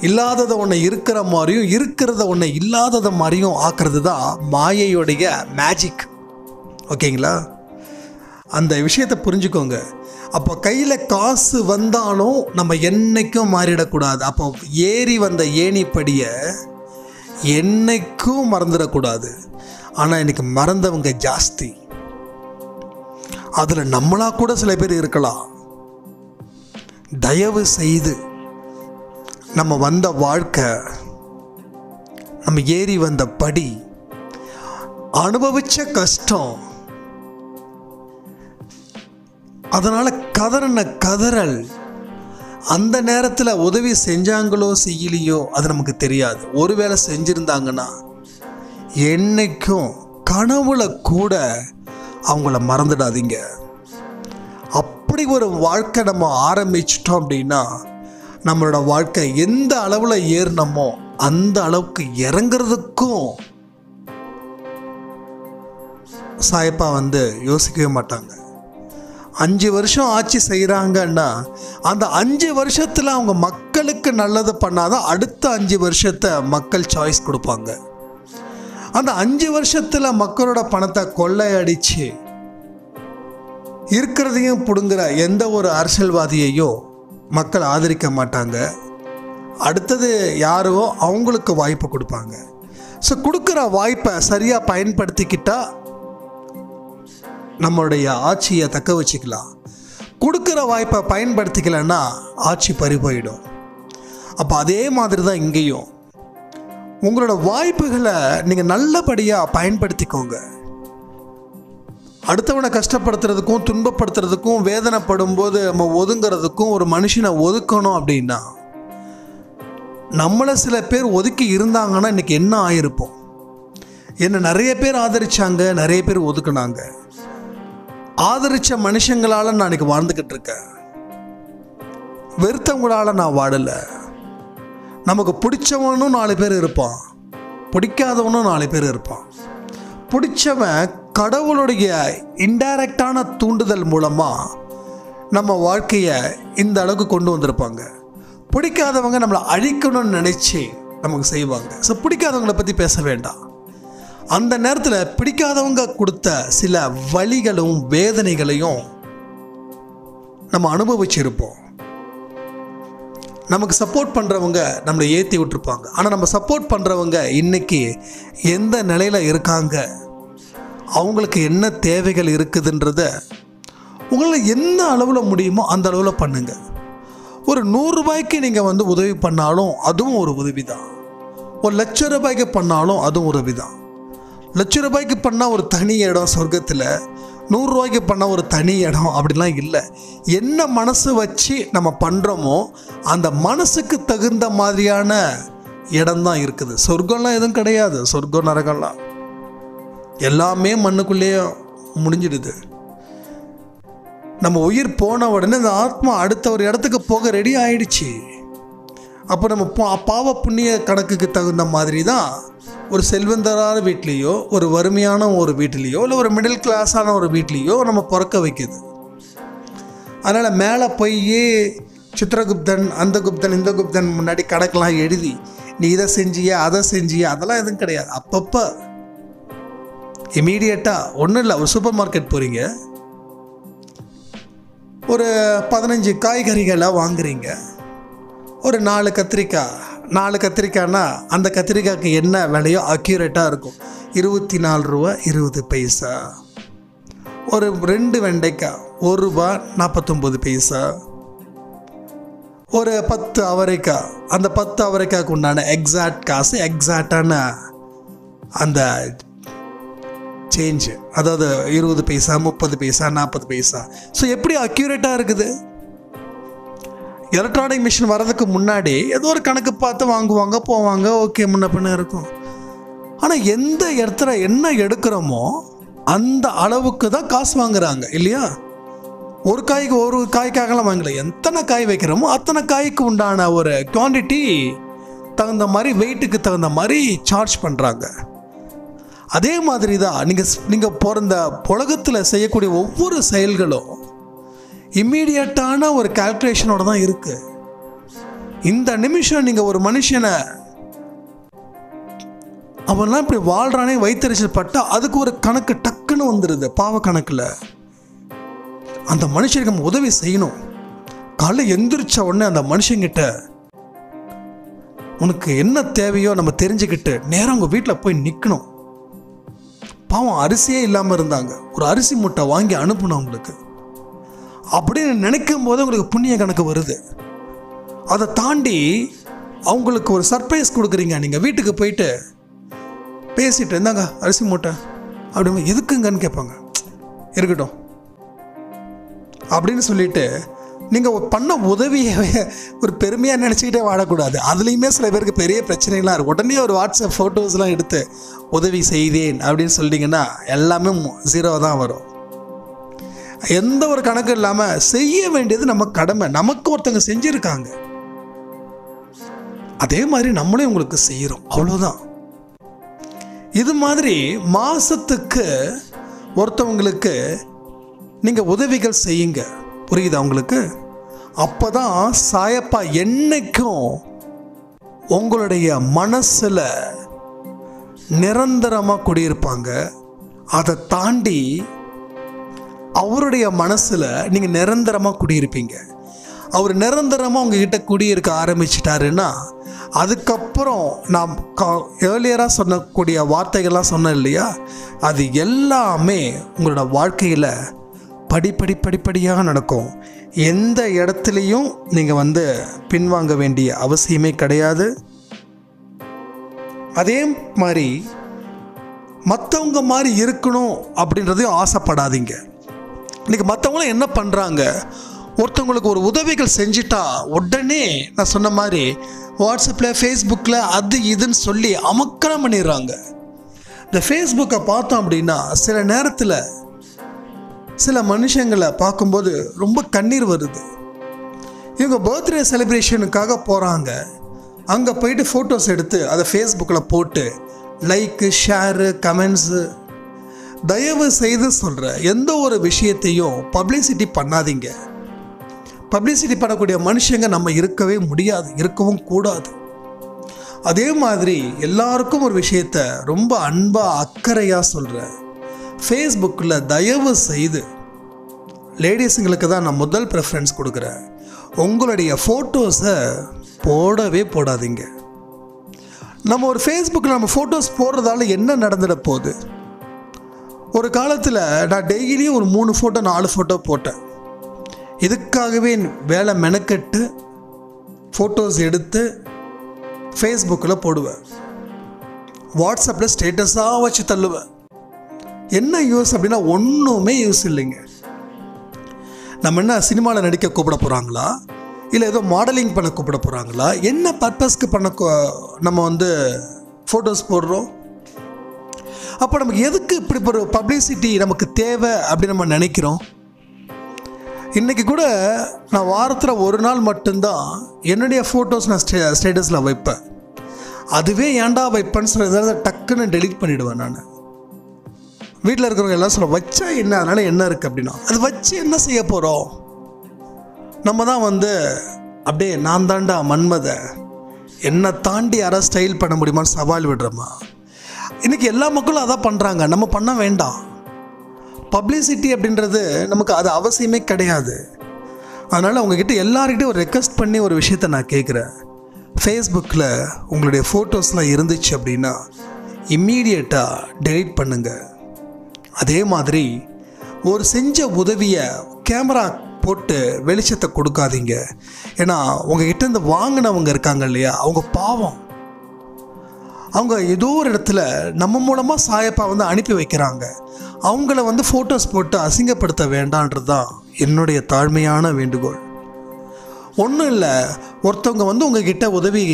இல்லாததை ஒன்று இருக்கிற மாதிரியும் இருக்கிறத ஒன்று இல்லாதத மாதிரியும் ஆக்கிறது தான் மாயையுடைய மேஜிக் ஓகேங்களா அந்த விஷயத்தை புரிஞ்சுக்கோங்க. அப்போ கையில் காசு வந்தாலும் நம்ம என்னைக்கும் மாறிடக்கூடாது. அப்போ ஏறி வந்த ஏணிப்படியை என்னைக்கும் மறந்துடக்கூடாது. ஆனால் இன்றைக்கி மறந்தவங்க ஜாஸ்தி. அதில் நம்மளாக கூட சில பேர் இருக்கலாம். தயவு செய்து நம்ம வந்த வாழ்க்கை நம்ம ஏறி வந்த படி அனுபவித்த கஷ்டம் அதனால் கதறின கதறல் அந்த நேரத்தில் உதவி செஞ்சாங்களோ செய்யலையோ அது நமக்கு தெரியாது. ஒருவேளை செஞ்சுருந்தாங்கன்னா என்னைக்கும் கனவுல கூட அவங்கள மறந்துடாதீங்க. அப்படி ஒரு வாழ்க்கை நம்ம ஆரம்பிச்சிட்டோம் அப்படின்னா நம்மளோட வாழ்க்கை எந்த அளவில் ஏறினமோ அந்த அளவுக்கு இறங்குறதுக்கும் சாயப்பா வந்து யோசிக்கவே மாட்டாங்க. அஞ்சு வருஷம் ஆட்சி செய்கிறாங்கன்னா அந்த அஞ்சு வருஷத்தில் அவங்க மக்களுக்கு நல்லது பண்ணாதான் அடுத்த அஞ்சு வருஷத்தை மக்கள் சாய்ஸ் கொடுப்பாங்க. அந்த அஞ்சு வருஷத்தில் மக்களோட பணத்தை கொள்ளையடித்து இருக்கிறதையும் பிடுங்குற எந்த ஒரு அரசியல்வாதியையும் மக்கள் ஆதரிக்க மாட்டாங்க. அடுத்தது யாரோ அவங்களுக்கு வாய்ப்பு கொடுப்பாங்க. ஸோ கொடுக்குற வாய்ப்பை சரியாக பயன்படுத்திக்கிட்டால் நம்மளுடைய ஆட்சியை தக்க வச்சுக்கலாம். கொடுக்குற வாய்ப்பை பயன்படுத்திக்கலைன்னா ஆட்சி பறி போயிடும். அப்போ அதே மாதிரி தான் இங்கேயும். உங்களோட வாய்ப்புகளை நீங்கள் நல்லபடியாக பயன்படுத்திக்கோங்க. அடுத்தவனை கஷ்டப்படுத்துறதுக்கும் துன்பப்படுத்துறதுக்கும் வேதனைப்படும் போது நம்ம ஒதுங்கிறதுக்கும் ஒரு மனுஷனை ஒதுக்கணும் அப்படின்னா நம்மளை சில பேர் ஒதுக்கி இருந்தாங்கன்னா இன்னைக்கு என்ன ஆயிருப்போம்? என்னை நிறைய பேர் ஆதரித்தாங்க நிறைய பேர் ஒதுக்குனாங்க. ஆதரித்த மனுஷங்களால் நான் இன்றைக்கி வாழ்ந்துக்கிட்டு இருக்கேன். வெறுத்தவங்களால் நான் வாழலை. நமக்கு பிடிச்சவனும் நாலு பேர் இருப்பான். பிடிக்காதவனும் நாலு பேர் இருப்பான். பிடிச்சவன் கடவுளுடைய இன்டைரக்டான தூண்டுதல் மூலமாக நம்ம வாழ்க்கையை இந்த அளவுக்கு கொண்டு வந்திருப்பாங்க. பிடிக்காதவங்க நம்மளை அழிக்கணும்னு நினச்சி நமக்கு செய்வாங்க. ஸோ பிடிக்காதவங்கள பற்றி பேச வேண்டாம். அந்த நேரத்தில் பிடிக்காதவங்க கொடுத்த சில வழிகளும் வேதனைகளையும் நம்ம அனுபவிச்சிருப்போம். நமக்கு சப்போர்ட் பண்ணுறவங்க நம்மளை ஏற்றி விட்டுருப்பாங்க. ஆனால் நம்ம சப்போர்ட் பண்ணுறவங்க இன்றைக்கி எந்த நிலையில் இருக்காங்க? அவங்களுக்கு என்ன தேவைகள் இருக்குதுன்றத உங்களால் எந்த அளவில் முடியுமோ அந்த அளவில் பண்ணுங்கள் ஒரு நூறுரூபாய்க்கு நீங்கள் வந்து உதவி பண்ணாலும் அதுவும் ஒரு உதவி தான் ஒரு லட்ச ரூபாய்க்கு பண்ணாலும் அதுவும் உதவி தான் லட்ச ரூபாய்க்கு பண்ணால் ஒரு தனி இடம் சொர்க்கத்தில் நூறுரூவாய்க்கு பண்ணால் ஒரு தனி இடம் அப்படிலாம் இல்லை. என்ன மனசு வச்சு நம்ம பண்ணுறோமோ அந்த மனசுக்கு தகுந்த மாதிரியான இடம் தான் இருக்குது. சொர்க்கம்லாம் எதுவும் கிடையாது. சொர்க்கம் நரகம்லாம். எல்லாமே மண்ணுக்குள்ளேயே முடிஞ்சிடுது. நம்ம உயிர் போன உடனே இந்த ஆத்மா அடுத்த ஒரு இடத்துக்கு போக ரெடி ஆயிடுச்சு. அப்போ நம்ம பா- பாவ புண்ணிய கணக்குக்கு தகுந்த மாதிரி தான் ஒரு செல்வந்தரான வீட்லேயோ ஒரு வறுமையான ஒரு வீட்லேயோ இல்லை ஒரு மிடில் கிளாஸான ஒரு வீட்லேயோ நம்ம பிறக்க வைக்குது. அதனால் மேலே போய் சித்திரகுப்தன் அந்த குப்தன் இந்த குப்தன் முன்னாடி கணக்கெலாம் எழுதி நீ இதை செஞ்சிய அதை செஞ்சிய? அதெல்லாம் எதுவும் கிடையாது. அப்பப்போ இமீடியட்டாக ஒன்றும் இல்லை ஒரு சூப்பர் மார்க்கெட் போகிறீங்க ஒரு பதினஞ்சு காய்கறிகளை வாங்குறீங்க. ஒரு நாலு கத்திரிக்காய் நாலு கத்திரிக்காய்னா அந்த கத்திரிக்காய்க்கு என்ன விலையோ அக்யூரேட்டாக இருக்கும். இருபத்தி நாலு ரூபா இருபது பைசா. ஒரு ரெண்டு வெண்டைக்காய் ஒரு ரூபா நாற்பத்தொம்பது பைசா. ஒரு பத்து அவரைக்காய் அந்த பத்து அவரைக்காய்க்கு உண்டான எக்ஸாக்ட் காசு எக்ஸாக்டான அந்த சேஞ்சு அதாவது இருபது பைசா முப்பது பைசா நாற்பது பைசா. ஸோ எப்படி அக்யூரேட்டாக இருக்குது? எலக்ட்ரானிக் மிஷின் வர்றதுக்கு முன்னாடி ஏதோ ஒரு கணக்கு பார்த்து வாங்குவாங்க போவாங்க ஓகே முன்ன பின்ன இருக்கும். ஆனால் எந்த இடத்துல என்ன எடுக்கிறோமோ அந்த அளவுக்கு தான் காசு வாங்குறாங்க இல்லையா? ஒரு காய்க்கு ஒரு காய்க்காகலாம் வாங்கல. எத்தனை காய் வைக்கிறோமோ அத்தனை காய்க்கு உண்டான ஒரு குவான்டிட்டி தகுந்த மாதிரி வெயிட்டுக்கு தகுந்த மாதிரி சார்ஜ் பண்ணுறாங்க அதே மாதிரி தான் நீங்கள் நீங்கள் பிறந்த புலகத்தில் செய்யக்கூடிய ஒவ்வொரு செயல்களும் இம்மீடியட்டான ஒரு கால்குலேஷனோட தான் இருக்குது இந்த நிமிஷம் நீங்கள் ஒரு மனுஷனை அவன்லாம் இப்படி வாழ்கிறானே வைத்தறிச்சல் பட்டா அதுக்கு ஒரு கணக்கு டக்குன்னு வந்துடுது பாவ கணக்கில். அந்த மனுஷனுக்கு நம்ம உதவி செய்யணும். காலைல எந்திரிச்ச உடனே அந்த மனுஷங்கிட்ட உனக்கு என்ன தேவையோ நம்ம தெரிஞ்சுக்கிட்டு நேரம் உங்கள் வீட்டில் போய் நிற்கணும் பாவம் அரிசியே இல்லாமல் இருந்தாங்க. ஒரு அரிசி மூட்டை வாங்கி அனுப்பணும் அவங்களுக்கு. அப்படின்னு நினைக்கும் போது உங்களுக்கு புண்ணிய கணக்கு வருது. அதை தாண்டி அவங்களுக்கு ஒரு சர்ப்ரைஸ் கொடுக்குறீங்க. நீங்கள் வீட்டுக்கு போயிட்டு பேசிட்டு இருந்தாங்க அரிசி மூட்டை. அப்படின்னு எதுக்குங்கன்னு கேட்பாங்க. இருக்கட்டும். அப்படின்னு சொல்லிட்டு நீங்கள் பண்ண உதவியை ஒரு பெருமையாக நினச்சிக்கிட்டே வாழக்கூடாது. அதுலேயுமே சில பேருக்கு பெரிய பிரச்சனைகள்லாம் இருக்கும் உடனே ஒரு வாட்ஸ்அப் ஃபோட்டோஸ்லாம் எடுத்து உதவி செய்தேன். அப்படின்னு சொல்லிட்டிங்கன்னா எல்லாமே ஜீரோ தான் வரும். எந்த ஒரு கணக்கு இல்லாமல் செய்ய வேண்டியது நம்ம கடமை. நமக்கு ஒருத்தங்க செஞ்சுருக்காங்க. அதே மாதிரி நம்மளே உங்களுக்கு செய்கிறோம் அவ்வளோதான் இது மாதிரி மாதத்துக்கு ஒருத்தவங்களுக்கு நீங்கள் உதவிகள் செய்யுங்க. புரியுதா உங்களுக்கு? அப்போ தான் சாயப்பா என்றைக்கும் உங்களுடைய மனசில் நிரந்தரமாக குடியிருப்பாங்க. அதை தாண்டி அவருடைய மனசில் நீங்கள் நிரந்தரமாக குடியிருப்பீங்க. அவர் நிரந்தரமாக உங்ககிட்ட குடியிருக்க ஆரம்பிச்சிட்டாருன்னா அதுக்கப்புறம் நாம் ஏர்லியராக சொன்னக்கூடிய வார்த்தைகள்லாம் சொன்னேன் இல்லையா? அது எல்லாமே உங்களோட வாழ்க்கையில் படிப்படி படிப்படியாக நடக்கும். எந்த இடத்துலையும் நீங்கள் வந்து பின்வாங்க வேண்டிய அவசியமே கிடையாது. அதே மாதிரி மற்றவங்க மாதிரி இருக்கணும் அப்படின்றதையும் ஆசைப்படாதீங்க. இன்றைக்கி மற்றவங்களும் என்ன பண்ணுறாங்க ஒருத்தவங்களுக்கு ஒரு உதவிகள் செஞ்சிட்டா உடனே நான் சொன்ன மாதிரி வாட்ஸ்அப்பில் ஃபேஸ்புக்கில் அது இதுன்னு சொல்லி அமக்கலம் பண்ணிடுறாங்க. இந்த ஃபேஸ்புக்கை பார்த்தோம் அப்படின்னா சில நேரத்தில் சில மனுஷங்களை பார்க்கும்போது ரொம்ப கண்ணீர் வருது. இவங்க பர்த்டே செலிப்ரேஷனுக்காக போகிறாங்க அங்கே போயிட்டு ஃபோட்டோஸ் எடுத்து அதை ஃபேஸ்புக்கில் போட்டு லைக்கு ஷேரு கமெண்ட்ஸு தயவு செய்து சொல்கிற எந்த ஒரு விஷயத்தையும் பப்ளிசிட்டி பண்ணாதீங்க. பப்ளிசிட்டி பண்ணக்கூடிய மனுஷங்க நம்ம இருக்கவே முடியாது இருக்கவும் கூடாது. அதே மாதிரி எல்லாருக்கும் ஒரு விஷயத்த ரொம்ப அன்பாக அக்கறையாக சொல்கிறேன் ஃபேஸ்புக்கில் தயவு செய்து லேடிஸுங்களுக்கு தான் நான் முதல் ப்ரெஃபரன்ஸ் கொடுக்குறேன். உங்களுடைய ஃபோட்டோஸை போடவே போடாதீங்க. நம்ம ஒரு ஃபேஸ்புக்கில் நம்ம ஃபோட்டோஸ் போடுறதால என்ன நடந்துட போகுது? ஒரு காலத்தில் நான் டெய்லியும் ஒரு மூணு ஃபோட்டோ நாலு ஃபோட்டோ போட்டேன். இதுக்காகவே வேலை மெனக்கெட்டு ஃபோட்டோஸ் எடுத்து ஃபேஸ்புக்கில் போடுவேன். வாட்ஸ்அப்பில் ஸ்டேட்டஸாக வச்சு தள்ளுவேன். என்ன யூஸ் அப்படின்னா ஒன்றுமே யூஸ் இல்லைங்க. நம்ம என்ன சினிமாவில் நடிக்க கூப்பிட போகிறாங்களா இல்லை ஏதோ மாடலிங் பண்ண கூப்பிட போகிறாங்களா என்ன பர்பஸ்க்கு பண்ண நம்ம வந்து ஃபோட்டோஸ் போடுறோம்? அப்போ நமக்கு எதுக்கு இப்படி ஒரு பப்ளிசிட்டி நமக்கு தேவை அப்படின்னு நம்ம நினைக்கிறோம்? இன்றைக்கி கூட நான் வாரத்தில் ஒரு நாள் மட்டும்தான் என்னுடைய ஃபோட்டோஸ் நான் ஸ்டே ஸ்டேட்டஸில் வைப்பேன். அதுவே ஏன்டா வைப்பேன்னு சொல்லி டக்குன்னு டெலிட் பண்ணிவிடுவேன் நான். வீட்டில் இருக்கிறவங்க எல்லாம் சொல்ல வச்சா என்ன? அதனால் என்ன இருக்குது அப்படின்னா அது வச்சு என்ன செய்ய போகிறோம் நம்ம தான் வந்து அப்படியே நான் தாண்டா மன்மதை. என்னை தாண்டி யாராவது ஸ்டைல் பண்ண முடியுமான்னு சவால் விடுறோமா? இன்றைக்கி எல்லா மக்களும் அதான் பண்ணுறாங்க நம்ம பண்ண வேண்டாம். பப்ளிசிட்டி அப்படின்றது நமக்கு அது அவசியமே கிடையாது. அதனால் உங்ககிட்ட எல்லாருக்கிட்டையும் ஒரு ரெக்வஸ்ட் பண்ணி ஒரு விஷயத்த நான் கேட்குறேன் ஃபேஸ்புக்கில் உங்களுடைய ஃபோட்டோஸ்லாம் இருந்துச்சு அப்படின்னா இம்மீடியட்டாக டெலிட் பண்ணுங்கள் அதே மாதிரி ஒரு செஞ்ச உதவியை கேமரா போட்டு வெளிச்சத்தை கொடுக்காதீங்க. ஏன்னா உங்ககிட்ட இருந்து வாங்கினவங்க இருக்காங்க இல்லையா? அவங்க பாவம். அவங்க ஏதோ ஒரு இடத்துல நம்ம மூலமாக சாயப்பா வந்து அனுப்பி வைக்கிறாங்க. அவங்கள வந்து ஃபோட்டோஸ் போட்டு அசிங்கப்படுத்த வேண்டான்றது தான் என்னுடைய தாழ்மையான வேண்டுகோள். ஒன்றும் இல்லை ஒருத்தவங்க வந்து உங்ககிட்ட உதவி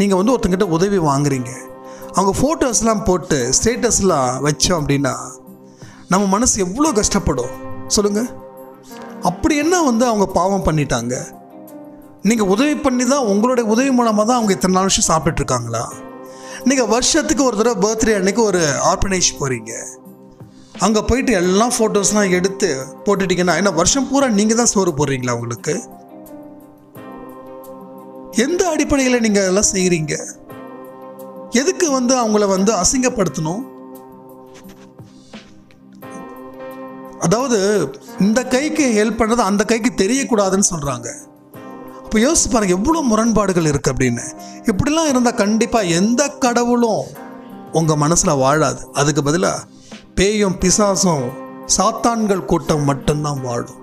நீங்கள் வந்து ஒருத்தங்கிட்ட உதவி வாங்குறீங்க. அவங்க ஃபோட்டோஸ்லாம் போட்டு ஸ்டேட்டஸ்லாம் வச்சோம் அப்படின்னா நம்ம மனசு எவ்வளோ கஷ்டப்படும்? சொல்லுங்கள் அப்படி என்ன வந்து அவங்க பாவம் பண்ணிட்டாங்க? நீங்கள் உதவி பண்ணி தான் உங்களுடைய உதவி மூலமாக தான் அவங்க இத்தனை நாள் வருஷம் சாப்பிட்டுருக்காங்களா நீங்கள் வருஷத்துக்கு ஒரு தடவை பர்த்டே அன்னைக்கு ஒரு ஆர்பனேஜ் போகிறீங்க அங்கே போயிட்டு எல்லா ஃபோட்டோஸ்லாம் எடுத்து போட்டுட்டிங்கன்னா ஏன்னா வருஷம் பூரா நீங்கள் தான் சோறு போடுறீங்களா உங்களுக்கு? எந்த அடிப்படையில் நீங்கள் அதெல்லாம் செய்கிறீங்க எதுக்கு வந்து அவங்கள வந்து அசிங்கப்படுத்தணும்? அதாவது இந்த கைக்கு ஹெல்ப் பண்ணுறது அந்த கைக்கு தெரியக்கூடாதுன்னு சொல்கிறாங்க இப்போ யோசிச்சு பாருங்கள் எவ்வளோ முரண்பாடுகள் இருக்குது அப்படின்னு. இப்படிலாம் இருந்தால் கண்டிப்பாக எந்த கடவுளும் உங்கள் மனசில் வாழாது. அதுக்கு பதிலாக பேயும் பிசாசும் சாத்தான்கள் கூட்டம் மட்டும்தான் வாழும்.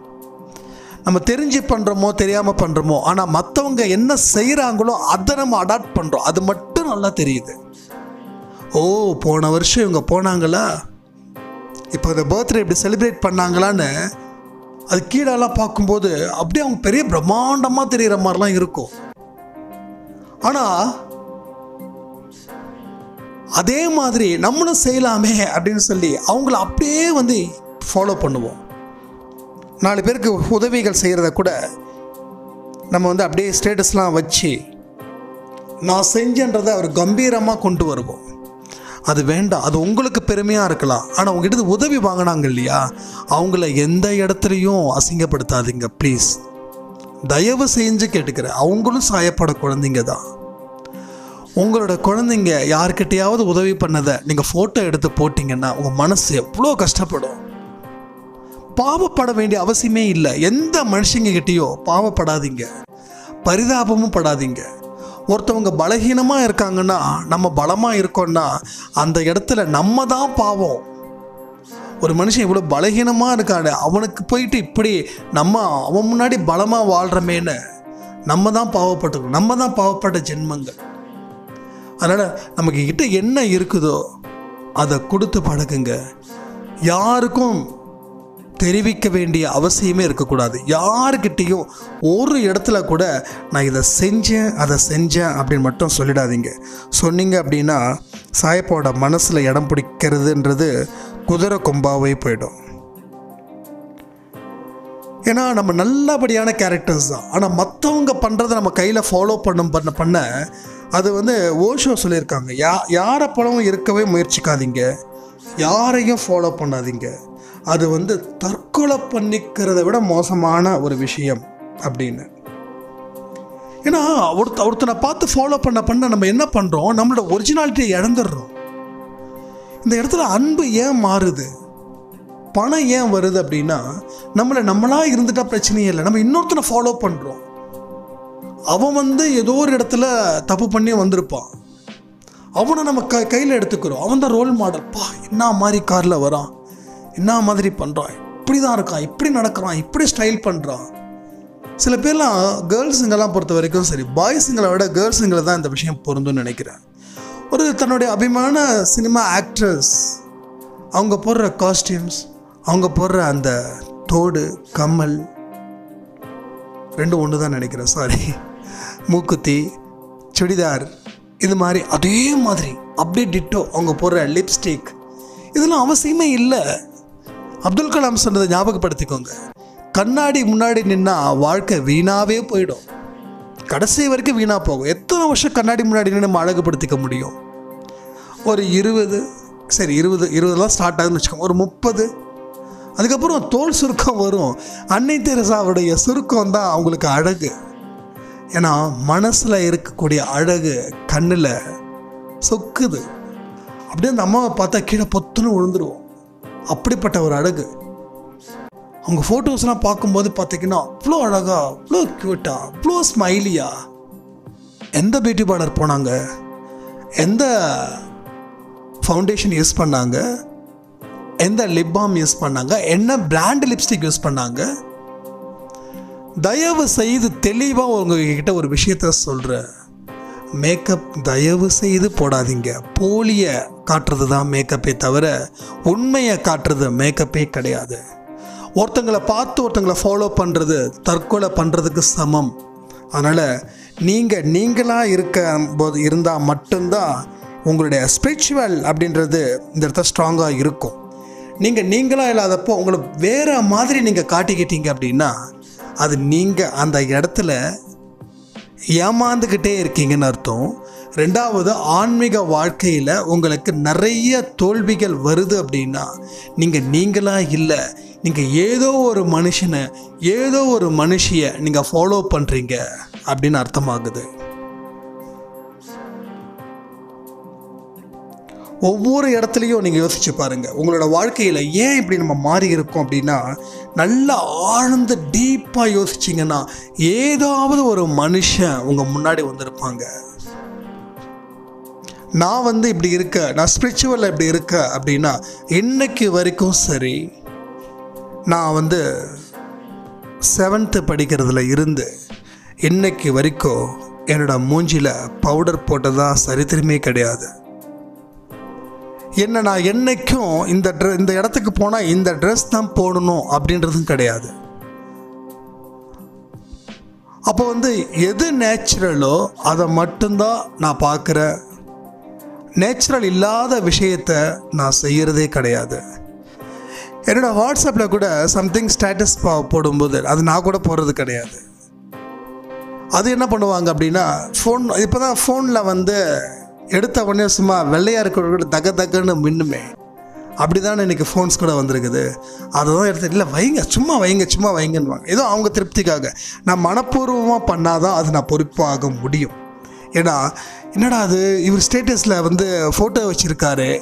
நம்ம தெரிஞ்சு பண்ணுறோமோ தெரியாமல் பண்ணுறோமோ ஆனால் மற்றவங்க என்ன செய்கிறாங்களோ அதை நம்ம அடாப்ட் பண்ணுறோம் அது மட்டும் நல்லா தெரியுது. ஓ போன வருஷம் இவங்க போனாங்களா? இப்போ இந்த பர்த்டே இப்படி செலிப்ரேட் பண்ணாங்களான்னு அது கீழெல்லாம் பார்க்கும்போது அப்படியே அவங்க பெரிய பிரம்மாண்டமாக தெரிகிற மாதிரிலாம் இருக்கும். ஆனால் அதே மாதிரி நம்மளும் செய்யலாமே அப்படின்னு சொல்லி அவங்கள அப்படியே வந்து ஃபாலோ பண்ணுவோம். நாலு பேருக்கு உதவிகள் செய்கிறத கூட நம்ம வந்து அப்படியே ஸ்டேட்டஸ்லாம் வச்சு நான் செஞ்சன்றதை அவர் கம்பீரமாக கொண்டு வருவோம். அது வேண்டாம் அது உங்களுக்கு பெருமையாக இருக்கலாம். ஆனால் உங்ககிட்ட உதவி வாங்கினாங்க இல்லையா? அவங்கள எந்த இடத்துலையும் அசிங்கப்படுத்தாதீங்க ப்ளீஸ் தயவு செஞ்சு கேட்டுக்கிறேன். அவங்களும் சாயப்பட குழந்தைங்க தான். உங்களோட குழந்தைங்க யாருக்கிட்டையாவது உதவி பண்ணதை நீங்கள் ஃபோட்டோ எடுத்து போட்டிங்கன்னா உங்கள் மனசு எவ்வளோ கஷ்டப்படும். பாவப்பட வேண்டிய அவசியமே இல்லை. எந்த மனுஷங்க கிட்டேயோ பாவப்படாதீங்க. பரிதாபமும் படாதீங்க. ஒருத்தவங்க பலகீனமாக இருக்காங்கன்னா நம்ம பலமாக இருக்கோம்னா அந்த இடத்துல நம்ம தான் பாவம். ஒரு மனுஷன் இவ்வளோ பலகீனமாக இருக்கானே அவனுக்கு போயிட்டு இப்படி நம்ம அவன் முன்னாடி பலமாக வாழ்கிறமேன்னு நம்ம தான் பாவப்பட்டிருக்கோம். நம்ம தான் பாவப்பட்ட ஜென்மங்கள். அதனால் நமக்கு கிட்ட என்ன இருக்குதோ அதை கொடுத்து பழகுங்க. யாருக்கும் தெரிவிக்க வேண்டிய அவசியமே இருக்கக்கூடாது. யாருக்கிட்டேயும் ஒரு இடத்துல கூட நான் இதை செஞ்சேன் அதை செஞ்சேன் அப்படின்னு மட்டும் சொல்லிடாதீங்க. சொன்னீங்க அப்படின்னா சாயப்பாவோட மனசில் இடம் பிடிக்கிறதுன்றது குதிரை கொம்பாவே போயிடும். ஏன்னா நம்ம நல்லபடியான கேரக்டர்ஸ் தான். ஆனால் மற்றவங்க பண்ணுறதை நம்ம கையில் ஃபாலோ பண்ணும் பண்ண பண்ண அது வந்து ஓஷோ சொல்லியிருக்காங்க. யா யாரை போலவும் இருக்கவே முயற்சிக்காதீங்க. யாரையும் ஃபாலோ பண்ணாதீங்க. அது வந்து தற்கொலை பண்ணிக்கிறத விட மோசமான ஒரு விஷயம் அப்படின்னு. ஏன்னா ஒருத்த ஒருத்தனை பார்த்து ஃபாலோ பண்ண பண்ண நம்ம என்ன பண்ணுறோம் நம்மளோட ஒரிஜினாலிட்டியை இழந்துடுறோம். இந்த இடத்துல அன்பு ஏன் மாறுது? பணம் ஏன் வருது அப்படின்னா நம்மளை நம்மளாக இருந்துட்டால் பிரச்சனையே இல்லை. நம்ம இன்னொருத்தனை ஃபாலோ பண்ணுறோம் அவன் வந்து ஏதோ ஒரு இடத்துல தப்பு பண்ணி வந்திருப்பான். அவனை நம்ம க கையில் எடுத்துக்கிறோம். அவன் தான் ரோல் மாடல் பா என்ன மாதிரி காரில் வரான்? என்ன மாதிரி பண்ணுறான் இப்படி தான் இருக்கான் இப்படி நடக்கிறான் இப்படி ஸ்டைல் பண்ணுறான் சில பேர்லாம் கேர்ள்ஸுங்கெல்லாம் பொறுத்த வரைக்கும் சரி பாய்ஸுங்களை விட கேர்ள்ஸுங்களை தான் இந்த விஷயம் பொருந்தும்னு நினைக்கிறேன். ஒரு தன்னுடைய அபிமான சினிமா ஆக்ட்ரஸ் அவங்க போடுற காஸ்டியூம்ஸ் அவங்க போடுற அந்த தோடு கம்மல் ரெண்டும் ஒன்று தான் நினைக்கிறேன் சாரி மூக்குத்தி சுடிதார் இது மாதிரி அதே மாதிரி அப்படியே டிட்டோ அவங்க போடுற லிப்ஸ்டிக் இதெல்லாம் அவசியமே இல்லை. அப்துல் கலாம் சொன்னதை ஞாபகப்படுத்திக்கோங்க. கண்ணாடி முன்னாடி நின்னா வாழ்க்கை வீணாவே போயிடும். கடைசி வரைக்கும் வீணாக போகும். எத்தனை வருஷம் கண்ணாடி முன்னாடி நின்று நம்ம அழகுபடுத்திக்க முடியும்? ஒரு இருபது சரி இருபது இருபதுலாம் ஸ்டார்ட் ஆகுதுன்னு வச்சுக்கோங்க. ஒரு முப்பது. அதுக்கப்புறம் தோல் சுருக்கம் வரும். அன்னை தெரசாவுடைய சுருக்கம் தான் அவங்களுக்கு அழகு. ஏன்னா மனசில் இருக்கக்கூடிய அழகு கண்ணில் சொக்குது. அப்படியே அந்த அம்மாவை பார்த்தா கீழே பொத்துன்னு விழுந்துருவோம் அப்படிப்பட்ட ஒரு அழகு. அவங்க ஃபோட்டோஸ்லாம் பார்க்கும்போது பார்த்தீங்கன்னா அவ்வளோ அழகாக அவ்வளோ க்யூட்டாக அவ்வளோ ஸ்மைலியா எந்த பியூட்டி பார்லர் போனாங்க? எந்த ஃபவுண்டேஷன் யூஸ் பண்ணாங்க? எந்த லிப் பாம் யூஸ் பண்ணாங்க? என்ன பிராண்ட் லிப்ஸ்டிக் யூஸ் பண்ணாங்க? தயவு செய்து தெளிவாக உங்ககிட்ட ஒரு விஷயத்த சொல்கிறேன் மேக்கப் தயவு செய்து போடாதீங்க. போலியை காட்டுறது தான் மேக்கப்பே தவிர உண்மையை காட்டுறது மேக்கப்பே கிடையாது. ஒருத்தங்களை பார்த்து ஒருத்தங்களை ஃபாலோ பண்ணுறது தற்கொலை பண்ணுறதுக்கு சமம். அதனால் நீங்கள் நீங்களாக இருக்க போது இருந்தால் மட்டும்தான் உங்களுடைய ஸ்பிரிச்சுவல் அப்படின்றது இந்த இடத்துல ஸ்ட்ராங்காக இருக்கும். நீங்கள் நீங்களாக இல்லாதப்போ உங்களை வேறு மாதிரி நீங்கள் காட்டிக்கிட்டீங்க அப்படின்னா அது நீங்கள் அந்த இடத்துல ஏமாந்துக்கிட்டே இருக்கீங்கன்னு அர்த்தம். ரெண்டாவது ஆன்மீக வாழ்க்கையில் உங்களுக்கு நிறைய தோல்விகள் வருது அப்படின்னா நீங்கள் நீங்களாக இல்லை நீங்கள் ஏதோ ஒரு மனுஷனை ஏதோ ஒரு மனுஷியை நீங்கள் ஃபாலோ பண்ணுறீங்க அப்படின்னு அர்த்தமாகுது. ஒவ்வொரு இடத்துலையும் நீங்கள் யோசிச்சு பாருங்கள் உங்களோட வாழ்க்கையில் ஏன் இப்படி நம்ம மாறி இருக்கோம் அப்படின்னா நல்லா ஆழ்ந்து டீப்பாக யோசிச்சிங்கன்னா ஏதாவது ஒரு மனுஷன் உங்கள் முன்னாடி வந்திருப்பாங்க. நான் வந்து இப்படி இருக்க நான் ஸ்பிரிச்சுவலில் இப்படி இருக்க அப்படின்னா இன்னைக்கு வரைக்கும் சரி. நான் வந்து செவன்த்து படிக்கிறதுல இருந்து இன்னைக்கு வரைக்கும் என்னோட மூஞ்சியில் பவுடர் போட்டதாக சரித்திரமே கிடையாது. என்ன நான் என்னைக்கும் இந்த ட்ரெ இந்த இடத்துக்கு போனால் இந்த ட்ரெஸ் தான் போடணும் அப்படின்றதும் கிடையாது. அப்போ வந்து எது நேச்சுரலோ அதை மட்டும்தான் நான் பார்க்குற நேச்சுரல் இல்லாத விஷயத்த நான் செய்கிறதே கிடையாது. என்னோட வாட்ஸ்அப்பில் கூட சம்திங் ஸ்டேட்டஸ் போடும்போது அது நான் கூட போடுறது கிடையாது. அது என்ன பண்ணுவாங்க அப்படின்னா ஃபோன் இப்போ தான் ஃபோனில் வந்து எடுத்த உடனே சும்மா வெள்ளையாக இருக்கிற தக தகன்னு மின்னுமே. அப்படி தானே இன்றைக்கி ஃபோன்ஸ் கூட வந்திருக்குது. அதுதான் எடுத்து இல்லை வைங்க சும்மா வைங்க சும்மா வைங்கன்னுவாங்க. ஏதோ அவங்க திருப்திக்காக. நான் மனப்பூர்வமாக பண்ணாதான் அது நான் பொறுப்பாக முடியும். ஏன்னா என்னடா அது? இவர் ஸ்டேட்டஸில் வந்து ஃபோட்டோ வச்சுருக்காரு.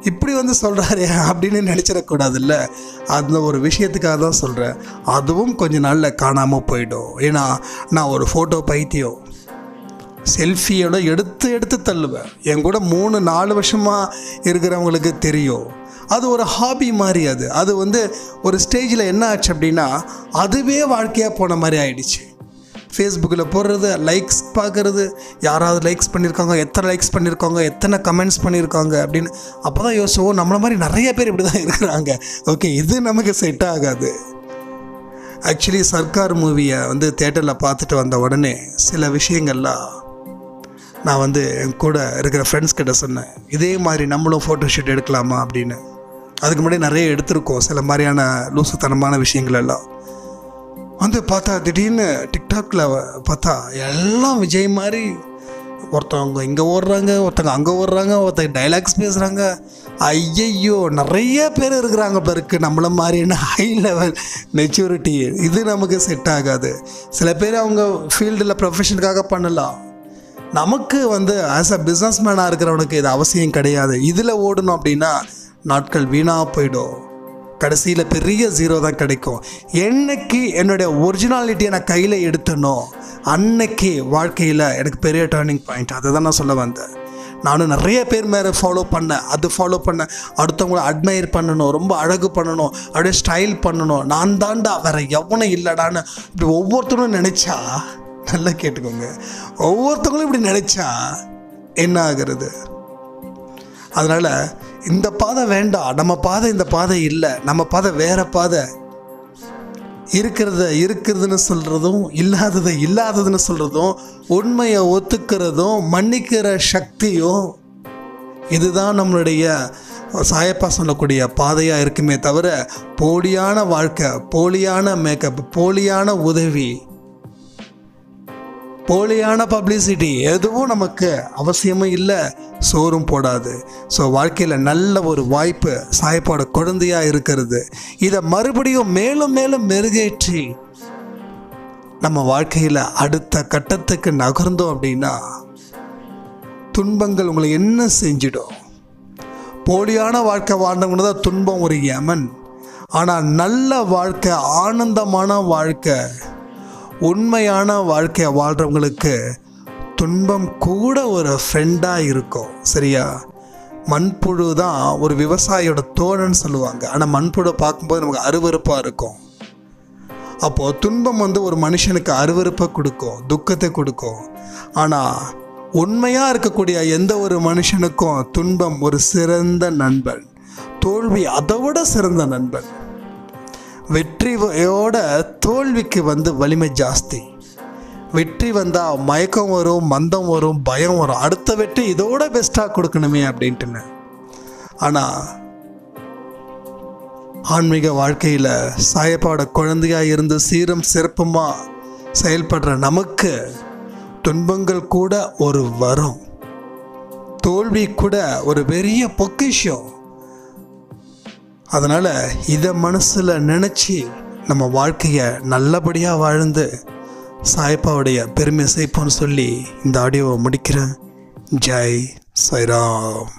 இப்படி வந்து சொல்கிறாரே அப்படின்னு நினச்சிடக்கூடாதுல்ல? அந்த ஒரு விஷயத்துக்காக தான் சொல்கிறேன் அதுவும் கொஞ்ச நாளில் காணாமல் போயிடும். ஏன்னா நான் ஒரு ஃபோட்டோ பைத்தியம். செல்ஃபியோட எடுத்து எடுத்து தள்ளுவேன் என் கூட மூணு நாலு வருஷமாக இருக்கிறவங்களுக்கு தெரியும். அது ஒரு ஹாபி மாதிரி அது. அது வந்து ஒரு ஸ்டேஜில் என்ன ஆச்சு அப்படின்னா அதுவே வாழ்க்கையாக போன மாதிரி ஆயிடுச்சு. ஃபேஸ்புக்கில் போடுறது லைக்ஸ் பார்க்குறது யாராவது லைக்ஸ் பண்ணியிருக்காங்க எத்தனை லைக்ஸ் பண்ணியிருக்காங்க எத்தனை கமெண்ட்ஸ் பண்ணியிருக்காங்க அப்படின்னு அப்போ தான் யோசிச்சோம் நம்மளை மாதிரி நிறைய பேர் இப்படி தான் இருக்கிறாங்க. ஓகே இது நமக்கு செட் ஆகாது. ஆக்சுவலி சர்க்கார் மூவியை வந்து தேட்டரில் பார்த்துட்டு வந்த உடனே சில விஷயங்கள்லாம் நான் வந்து என் கூட இருக்கிற ஃப்ரெண்ட்ஸ் கிட்ட சொன்னேன் இதே மாதிரி நம்மளும் ஃபோட்டோ ஷூட் எடுக்கலாமா? அப்படின்னு. அதுக்கு முன்னாடி நிறைய எடுத்திருக்கோம் சில மாதிரியான லூசுத்தனமான விஷயங்கள் எல்லாம். வந்து பார்த்தா திடீர்னு டிக்டாக்ல பார்த்தா எல்லாம் விஜய் மாதிரி ஒருத்தவங்க இங்கே ஓடுறாங்க ஒருத்தவங்க அங்கே ஓடுறாங்க ஒருத்தங்க டைலாக்ஸ் பேசுகிறாங்க ஐயையோ நிறைய பேர் இருக்கிறாங்க இப்போ இருக்குது நம்மள மாதிரியான ஹை லெவல் மெச்சூரிட்டி இது நமக்கு செட் ஆகாது. சில பேர் அவங்க ஃபீல்டில் ப்ரொஃபஷனுக்காக பண்ணலாம். நமக்கு வந்து ஆஸ் அ பிஸ்னஸ் மேனாக இருக்கிறவனுக்கு இது அவசியம் கிடையாது. இதில் ஓடணும் அப்படின்னா நாட்கள் வீணாக போயிடும். கடைசியில் பெரிய ஜீரோ தான் கிடைக்கும். என்னைக்கு என்னுடைய ஒரிஜினாலிட்டியை நான் கையில் எடுத்தனோ அன்னைக்கு வாழ்க்கையில் எனக்கு பெரிய டேர்னிங் பாயிண்ட் அதை தான் நான் சொல்ல வந்தேன். நானும் நிறைய பேர் மேலே ஃபாலோ பண்ணேன். அது ஃபாலோ பண்ணேன் அடுத்தவங்கள அட்மையர் பண்ணணும் ரொம்ப அழகு பண்ணணும் அப்படியே ஸ்டைல் பண்ணணும். நான் தாண்டா வேறு எவனும் இல்லைடான்னு இப்படி ஒவ்வொருத்தரும் நினச்சா நல்லா கேட்டுக்கோங்க. ஒவ்வொருத்தவங்களும் இப்படி நினச்சா என்ன ஆகிறது? அதனால் இந்த பாதை வேண்டாம். நம்ம பாதை இந்த பாதை இல்லை. நம்ம பாதை வேற பாதை. இருக்கிறத இருக்கிறதுன்னு சொல்கிறதும் இல்லாததை இல்லாததுன்னு சொல்கிறதும் உண்மையை ஒத்துக்கிறதும் மன்னிக்கிற சக்தியும் இதுதான் நம்மளுடைய சாயப்பா சொல்லக்கூடிய பாதையாக இருக்குமே தவிர போலியான வாழ்க்கை போலியான மேக்கப் போலியான உதவி போலியான பப்ளிசிட்டி எதுவும் நமக்கு அவசியமும் இல்லை. சோறும் போடாது. ஸோ வாழ்க்கையில் நல்ல ஒரு வாய்ப்பு சாயப்பாட குழந்தையாக இருக்கிறது. இதை மறுபடியும் மேலும் மேலும் மெருகேற்றி நம்ம வாழ்க்கையில் அடுத்த கட்டத்துக்கு நகர்ந்தோம் அப்படின்னா துன்பங்கள் உங்களை என்ன செஞ்சிடும்? போலியான வாழ்க்கை வாழ்ந்தவங்க தான் துன்பம் ஒரு யமன். ஆனால் நல்ல வாழ்க்கை ஆனந்தமான வாழ்க்கை உண்மையான வாழ்க்கையை வாழ்கிறவங்களுக்கு துன்பம் கூட ஒரு ஃப்ரெண்டாக இருக்கும் சரியா? மண்புழு தான் ஒரு விவசாயியோட தோழன்னு சொல்லுவாங்க. ஆனால் மண்புழு பார்க்கும்போது நமக்கு அருவருப்பாக இருக்கும். அப்போது துன்பம் வந்து ஒரு மனுஷனுக்கு அருவறுப்பை கொடுக்கும் துக்கத்தை கொடுக்கும். ஆனால் உண்மையாக இருக்கக்கூடிய எந்த ஒரு மனுஷனுக்கும் துன்பம் ஒரு சிறந்த நண்பன். தோல்வி அதை விட சிறந்த நண்பன். வெற்றியோட தோல்விக்கு வந்து வலிமை ஜாஸ்தி. வெற்றி வந்தால் மயக்கம் வரும் மந்தம் வரும் பயம் வரும். அடுத்த வெற்றி இதோட பெஸ்ட்டாக கொடுக்கணுமே அப்படின்ட்டுன்னு. ஆனால் ஆன்மீக வாழ்க்கையில் சாயப்பாட குழந்தையாக இருந்து சீரம் சிறப்புமாக செயல்படுற நமக்கு துன்பங்கள் கூட ஒரு வரம். தோல்வி கூட ஒரு பெரிய பொக்கிஷம். அதனால் இதை மனசில் நினச்சி நம்ம வாழ்க்கையை நல்லபடியாக வாழ்ந்து சாய்ப்பாவுடைய பெருமை சேர்ப்போம்னு சொல்லி இந்த ஆடியோவை முடிக்கிறேன். ஜெய் சைராம்